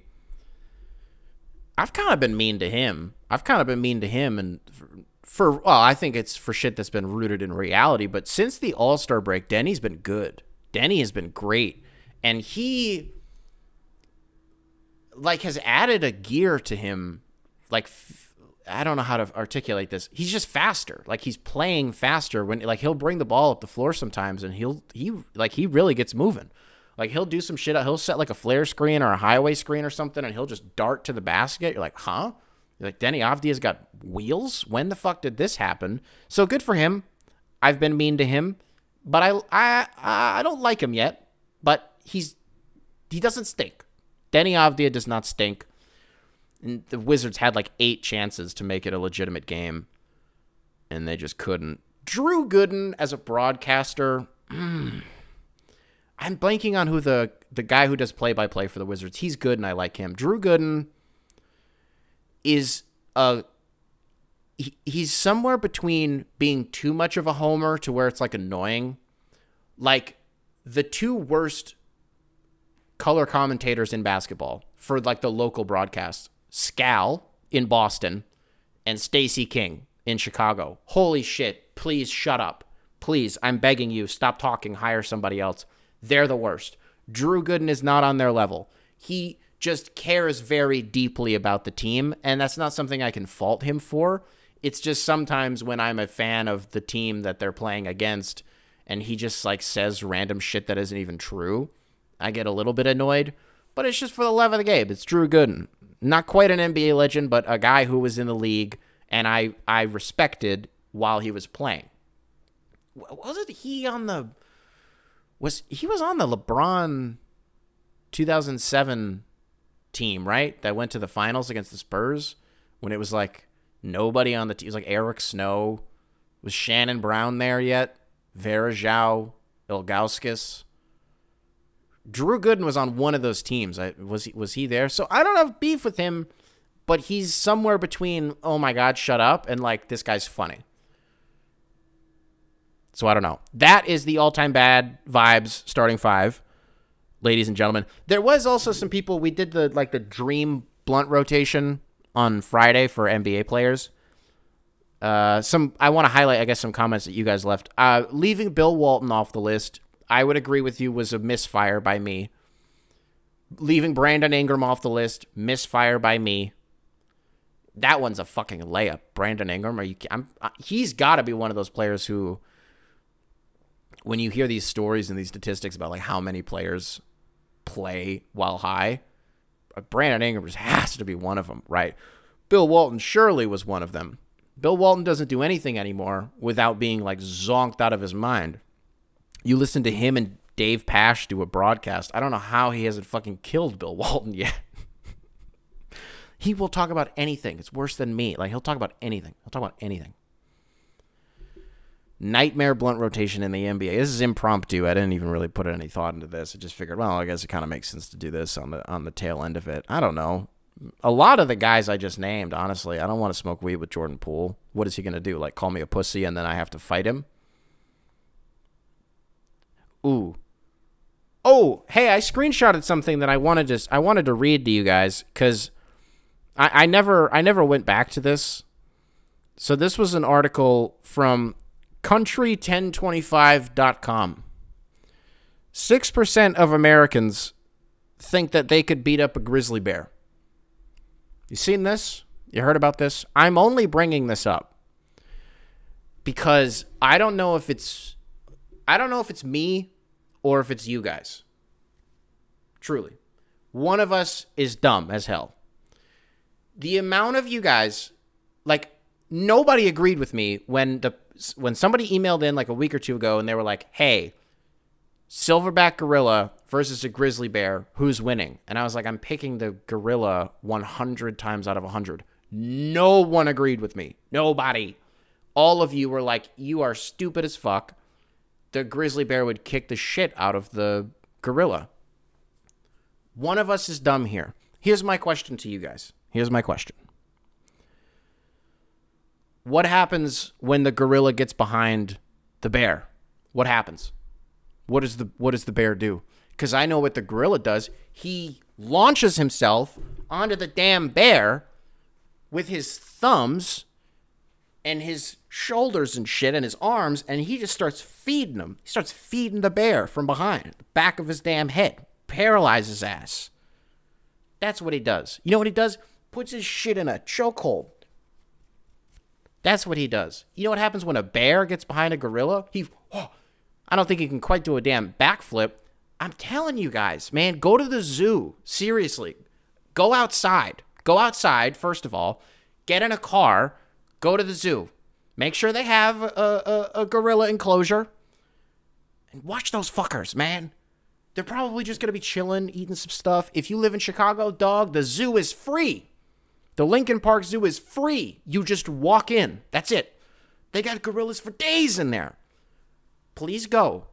I've kind of been mean to him. I've kind of been mean to him, and for, for well, I think it's for shit that's been rooted in reality. But since the All Star break, Deni's been good. Deni has been great, and he like has added a gear to him. Like I don't know how to articulate this. He's just faster. Like he's playing faster when like he'll bring the ball up the floor sometimes, and he'll he like he really gets moving. Like he'll do some shit. He'll set like a flare screen or a highway screen or something, and he'll just dart to the basket. You're like, huh? You're like Deni Avdija's got wheels. When the fuck did this happen? So good for him. I've been mean to him, but I I I don't like him yet. But he's he doesn't stink. Deni Avdija does not stink. And the Wizards had like eight chances to make it a legitimate game, and they just couldn't. Drew Gooden as a broadcaster. I'm blanking on who the the guy who does play by play for the Wizards. He's good and I like him. Drew Gooden is a he, he's somewhere between being too much of a homer to where it's like annoying. Like the two worst color commentators in basketball for like the local broadcast. Scal in Boston and Stacey King in Chicago. Holy shit, please shut up. Please, I'm begging you, stop talking, hire somebody else. They're the worst. Drew Gooden is not on their level. He just cares very deeply about the team, and that's not something I can fault him for. It's just sometimes when I'm a fan of the team that they're playing against and he just like says random shit that isn't even true, I get a little bit annoyed. But it's just for the love of the game. It's Drew Gooden. Not quite an NBA legend, but a guy who was in the league and I I respected while he was playing. Wasn't he on the was he was on the LeBron 2007 team, right? That went to the finals against the Spurs when it was like nobody on the team. It was like Eric Snow. Was Shannon Brown there yet? Varejao, Ilgauskas. Drew Gooden was on one of those teams. I, was he was he there? So I don't have beef with him, but he's somewhere between oh my god, shut up and like this guy's funny. So I don't know. That is the all-time bad vibes starting five, ladies and gentlemen. There was also some people we did the like the dream blunt rotation on Friday for NBA players. Uh, some I want to highlight, I guess, some comments that you guys left. Uh, leaving Bill Walton off the list, I would agree with you, was a misfire by me. Leaving Brandon Ingram off the list, misfire by me. That one's a fucking layup. Brandon Ingram, are you? I'm, uh, he's got to be one of those players who when you hear these stories and these statistics about like how many players play while high, uh, Brandon Ingram just has to be one of them, right? Bill Walton surely was one of them. Bill Walton doesn't do anything anymore without being like zonked out of his mind. You listen to him and Dave Pasch do a broadcast. I don't know how he hasn't fucking killed Bill Walton yet. he will talk about anything. It's worse than me. Like he'll talk about anything. He'll talk about anything nightmare blunt rotation in the NBA. This is impromptu. I didn't even really put any thought into this. I just figured, well, I guess it kind of makes sense to do this on the on the tail end of it. I don't know. A lot of the guys I just named, honestly, I don't want to smoke weed with Jordan Poole. What is he going to do? Like call me a pussy and then I have to fight him? Ooh. Oh, hey, I screenshotted something that I wanted to I wanted to read to you guys cuz I, I never I never went back to this. So this was an article from country1025.com. 6% of Americans think that they could beat up a grizzly bear. You seen this? You heard about this? I'm only bringing this up because I don't know if it's I don't know if it's me or if it's you guys. Truly. One of us is dumb as hell. The amount of you guys like nobody agreed with me when the when somebody emailed in like a week or two ago and they were like, "Hey, silverback gorilla versus a grizzly bear, who's winning? And I was like, I'm picking the gorilla 100 times out of 100. No one agreed with me. Nobody. All of you were like, you are stupid as fuck. The grizzly bear would kick the shit out of the gorilla. One of us is dumb here. Here's my question to you guys. Here's my question. What happens when the gorilla gets behind the bear? What happens? What does the what does the bear do? Because I know what the gorilla does. He launches himself onto the damn bear with his thumbs and his shoulders and shit and his arms, and he just starts feeding him. He starts feeding the bear from behind, the back of his damn head, paralyzes ass. That's what he does. You know what he does? Puts his shit in a chokehold. That's what he does. You know what happens when a bear gets behind a gorilla? He, oh, I don't think he can quite do a damn backflip. I'm telling you guys, man, go to the zoo. Seriously. Go outside. Go outside, first of all. Get in a car. Go to the zoo. Make sure they have a, a, a gorilla enclosure. And watch those fuckers, man. They're probably just going to be chilling, eating some stuff. If you live in Chicago, dog, the zoo is free. The Lincoln Park Zoo is free. You just walk in. That's it. They got gorillas for days in there. Please go.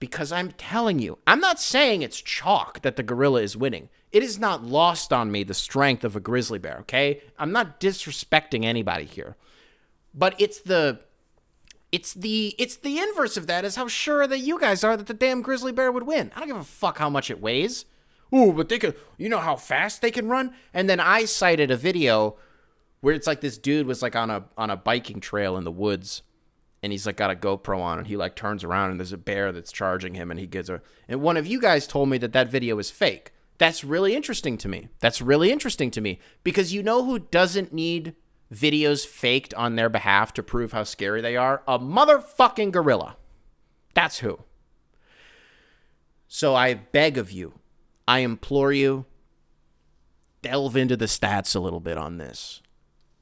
Because I'm telling you, I'm not saying it's chalk that the gorilla is winning. It is not lost on me the strength of a grizzly bear, okay? I'm not disrespecting anybody here. But it's the it's the it's the inverse of that is how sure that you guys are that the damn grizzly bear would win. I don't give a fuck how much it weighs. Ooh, but they could you know how fast they can run? And then I cited a video where it's like this dude was like on a on a biking trail in the woods and he's like got a GoPro on and he like turns around and there's a bear that's charging him and he gives a and one of you guys told me that that video is fake. That's really interesting to me. That's really interesting to me because you know who doesn't need videos faked on their behalf to prove how scary they are? A motherfucking gorilla. That's who. So I beg of you, I implore you, delve into the stats a little bit on this.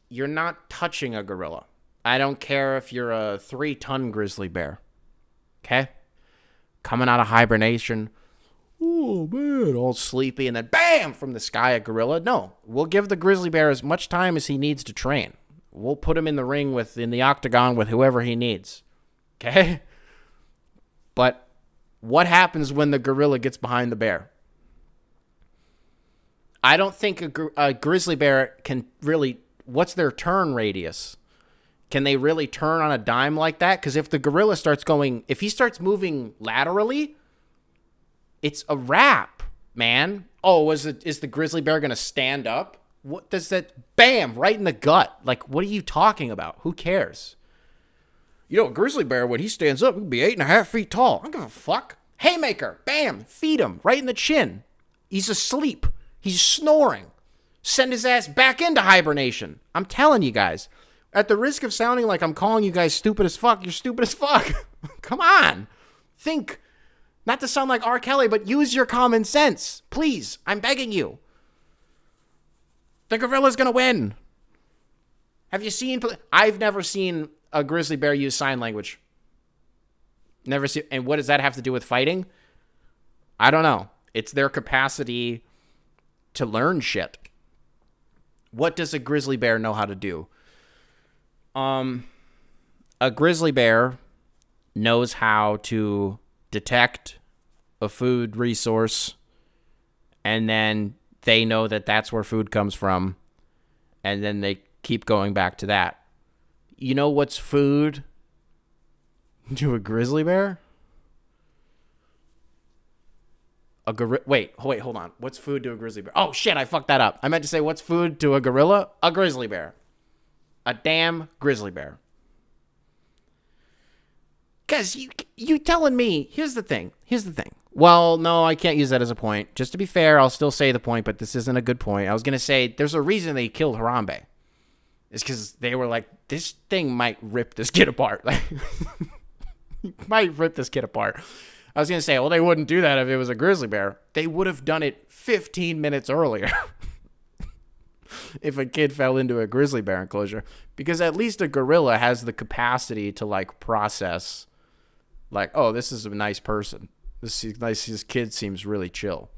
You're not touching a gorilla. I don't care if you're a three ton grizzly bear. Okay? Coming out of hibernation. Oh man, all sleepy, and then bam from the sky a gorilla. No, we'll give the grizzly bear as much time as he needs to train. We'll put him in the ring with in the octagon with whoever he needs. Okay? But what happens when the gorilla gets behind the bear? I don't think a, a grizzly bear can really. What's their turn radius? Can they really turn on a dime like that? Because if the gorilla starts going, if he starts moving laterally, it's a wrap, man. Oh, is it is the grizzly bear gonna stand up? What does that? Bam! Right in the gut. Like, what are you talking about? Who cares? You know, a grizzly bear when he stands up, he can be eight and a half feet tall. I don't give a fuck. Haymaker, bam! Feed him right in the chin. He's asleep. He's snoring. Send his ass back into hibernation. I'm telling you guys. At the risk of sounding like I'm calling you guys stupid as fuck, you're stupid as fuck. Come on. Think. Not to sound like R. Kelly, but use your common sense. Please. I'm begging you. The gorilla's gonna win. Have you seen. I've never seen a grizzly bear use sign language. Never see. And what does that have to do with fighting? I don't know. It's their capacity to learn shit. What does a grizzly bear know how to do? Um, a grizzly bear knows how to detect a food resource, and then they know that that's where food comes from, and then they keep going back to that. You know what's food to a grizzly bear? A gorilla. Wait, wait, hold on. What's food to a grizzly bear? Oh shit, I fucked that up. I meant to say what's food to a gorilla? A grizzly bear a damn grizzly bear. Cause you you telling me here's the thing. Here's the thing. Well, no, I can't use that as a point. Just to be fair, I'll still say the point, but this isn't a good point. I was gonna say there's a reason they killed Harambe. It's because they were like, this thing might rip this kid apart. Like, might rip this kid apart. I was gonna say, well, they wouldn't do that if it was a grizzly bear. They would have done it 15 minutes earlier. if a kid fell into a grizzly bear enclosure because at least a gorilla has the capacity to like process like oh this is a nice person This nice this kid seems really chill.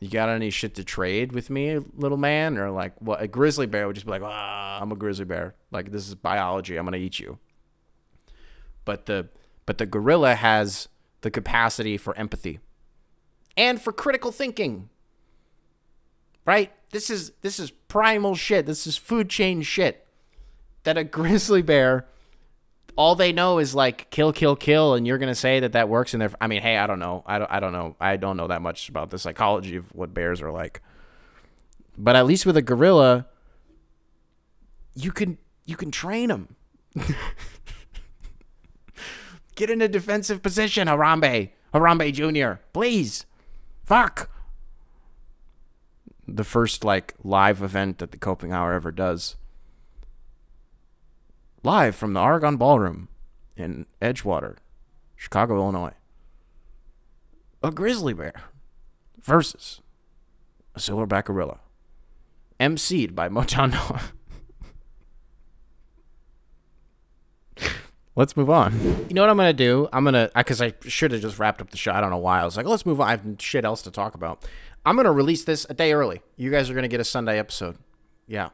You got any shit to trade with me, little man? Or like what a grizzly bear would just be like, ah, I'm a grizzly bear. Like this is biology. I'm gonna eat you. But the but the gorilla has the capacity for empathy and for critical thinking. Right? This is this is primal shit. This is food chain shit. That a grizzly bear all they know is like kill kill kill and you're to say that that works in their I mean, hey, I don't know. I don't I don't know. I don't know that much about the psychology of what bears are like. But at least with a gorilla you can you can train them. Get in a defensive position, Harambe. Harambe Jr. Please. Fuck. The first like live event that the Coping Hour ever does. Live from the Aragon Ballroom in Edgewater, Chicago, Illinois. A grizzly bear versus a silverback gorilla. MC'd by Motown Noah. Let's move on. You know what I'm gonna do? I'm gonna because I, I should have just wrapped up the show. I don't know why. I was like, let's move on. I have shit else to talk about. I'm gonna release this a day early. You guys are gonna get a Sunday episode. Yeah.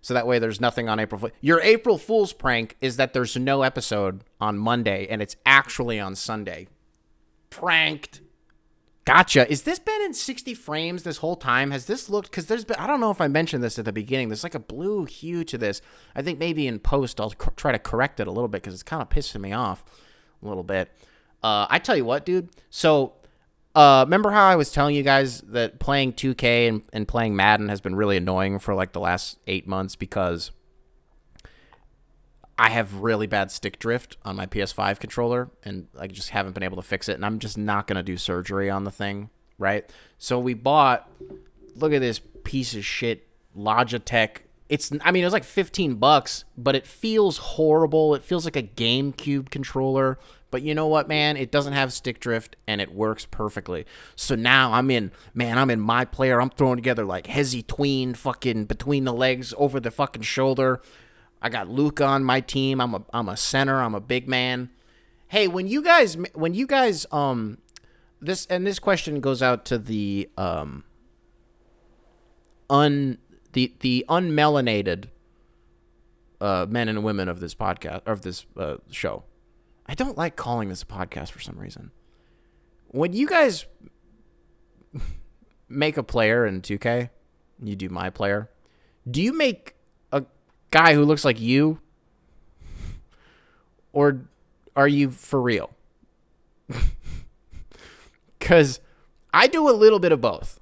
So that way there's nothing on April. Your April Fool's prank is that there's no episode on Monday and it's actually on Sunday. Pranked. Gotcha. Is this been in 60 frames this whole time? Has this looked because there's been I don't know if I mentioned this at the beginning. There's like a blue hue to this. I think maybe in post I'll try to correct it a little bit because it's kind of pissing me off a little bit. Uh, I tell you what, dude. So uh, remember how I was telling you guys that playing 2K and, and playing Madden has been really annoying for like the last eight months because I have really bad stick drift on my PS5 controller, and I just haven't been able to fix it. And I'm just not gonna do surgery on the thing, right? So we bought. Look at this piece of shit Logitech. It's. I mean, it was like 15 bucks, but it feels horrible. It feels like a GameCube controller. But you know what, man? It doesn't have stick drift and it works perfectly. So now I'm in, man, I'm in my player. I'm throwing together like Hezzy tween, fucking between the legs, over the fucking shoulder. I got Luke on my team. I'm a I'm a center. I'm a big man. Hey, when you guys when you guys um this and this question goes out to the um un the the unmelanated uh, men and women of this podcast of this uh, show. I don't like calling this a podcast for some reason. When you guys make a player in 2K, you do my player. Do you make a guy who looks like you? Or are you for real? Because I do a little bit of both.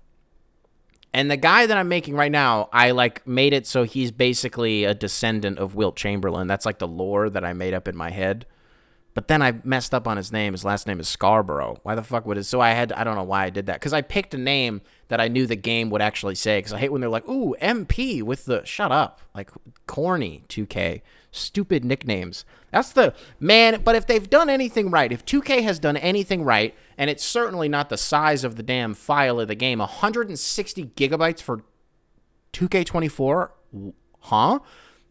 And the guy that I'm making right now, I like made it so he's basically a descendant of Wilt Chamberlain. That's like the lore that I made up in my head. But then I messed up on his name. His last name is Scarborough. Why the fuck would it? So I had, I don't know why I did that. Because I picked a name that I knew the game would actually say. Because I hate when they're like, ooh, MP with the, shut up. Like, corny 2K. Stupid nicknames. That's the, man, but if they've done anything right, if 2K has done anything right, and it's certainly not the size of the damn file of the game, 160 gigabytes for 2K24? Huh?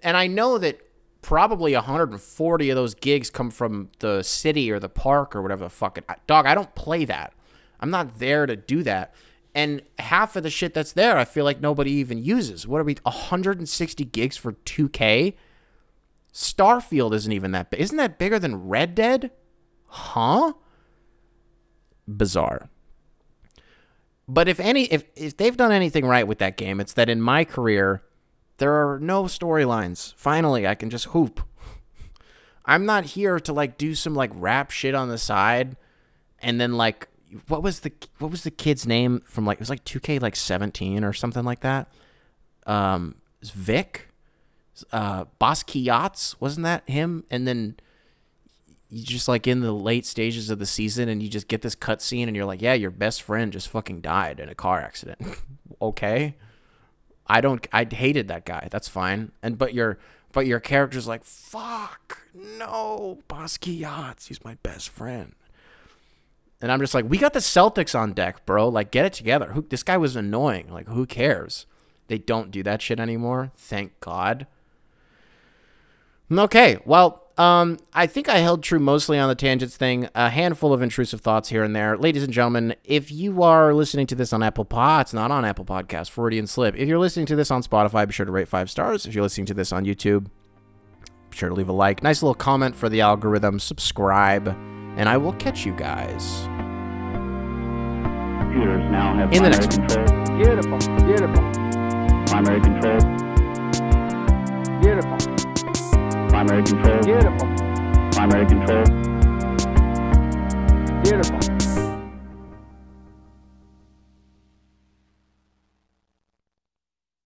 And I know that probably 140 of those gigs come from the city or the park or whatever the fuck. It, dog, I don't play that. I'm not there to do that. And half of the shit that's there, I feel like nobody even uses. What are we, 160 gigs for 2K? Starfield isn't even that big. Isn't that bigger than Red Dead? Huh? Bizarre. But if any, if, if they've done anything right with that game, it's that in my career, there are no storylines. Finally, I can just hoop. I'm not here to like do some like rap shit on the side and then like what was the what was the kid's name from like it was like 2K like 17 or something like that. Um Vic uh Basquiat's wasn't that him? And then you just like in the late stages of the season and you just get this cutscene and you're like, yeah, your best friend just fucking died in a car accident. okay. I don't. I hated that guy. That's fine. And but your but your character's like, fuck no, Basquiat's. He's my best friend. And I'm just like, we got the Celtics on deck, bro. Like, get it together. Who, this guy was annoying. Like, who cares? They don't do that shit anymore. Thank God. Okay, well, um, I think I held true mostly on the tangents thing. A handful of intrusive thoughts here and there. Ladies and gentlemen, if you are listening to this on Apple Pod, it's not on Apple Podcast, Freudian slip. If you're listening to this on Spotify, be sure to rate five stars. If you're listening to this on YouTube, be sure to leave a like. Nice little comment for the algorithm. Subscribe, and I will catch you guys Computers now have In the primary next control. Beautiful, beautiful, Primary control. beautiful, Primary control. beautiful, Primary control. beautiful.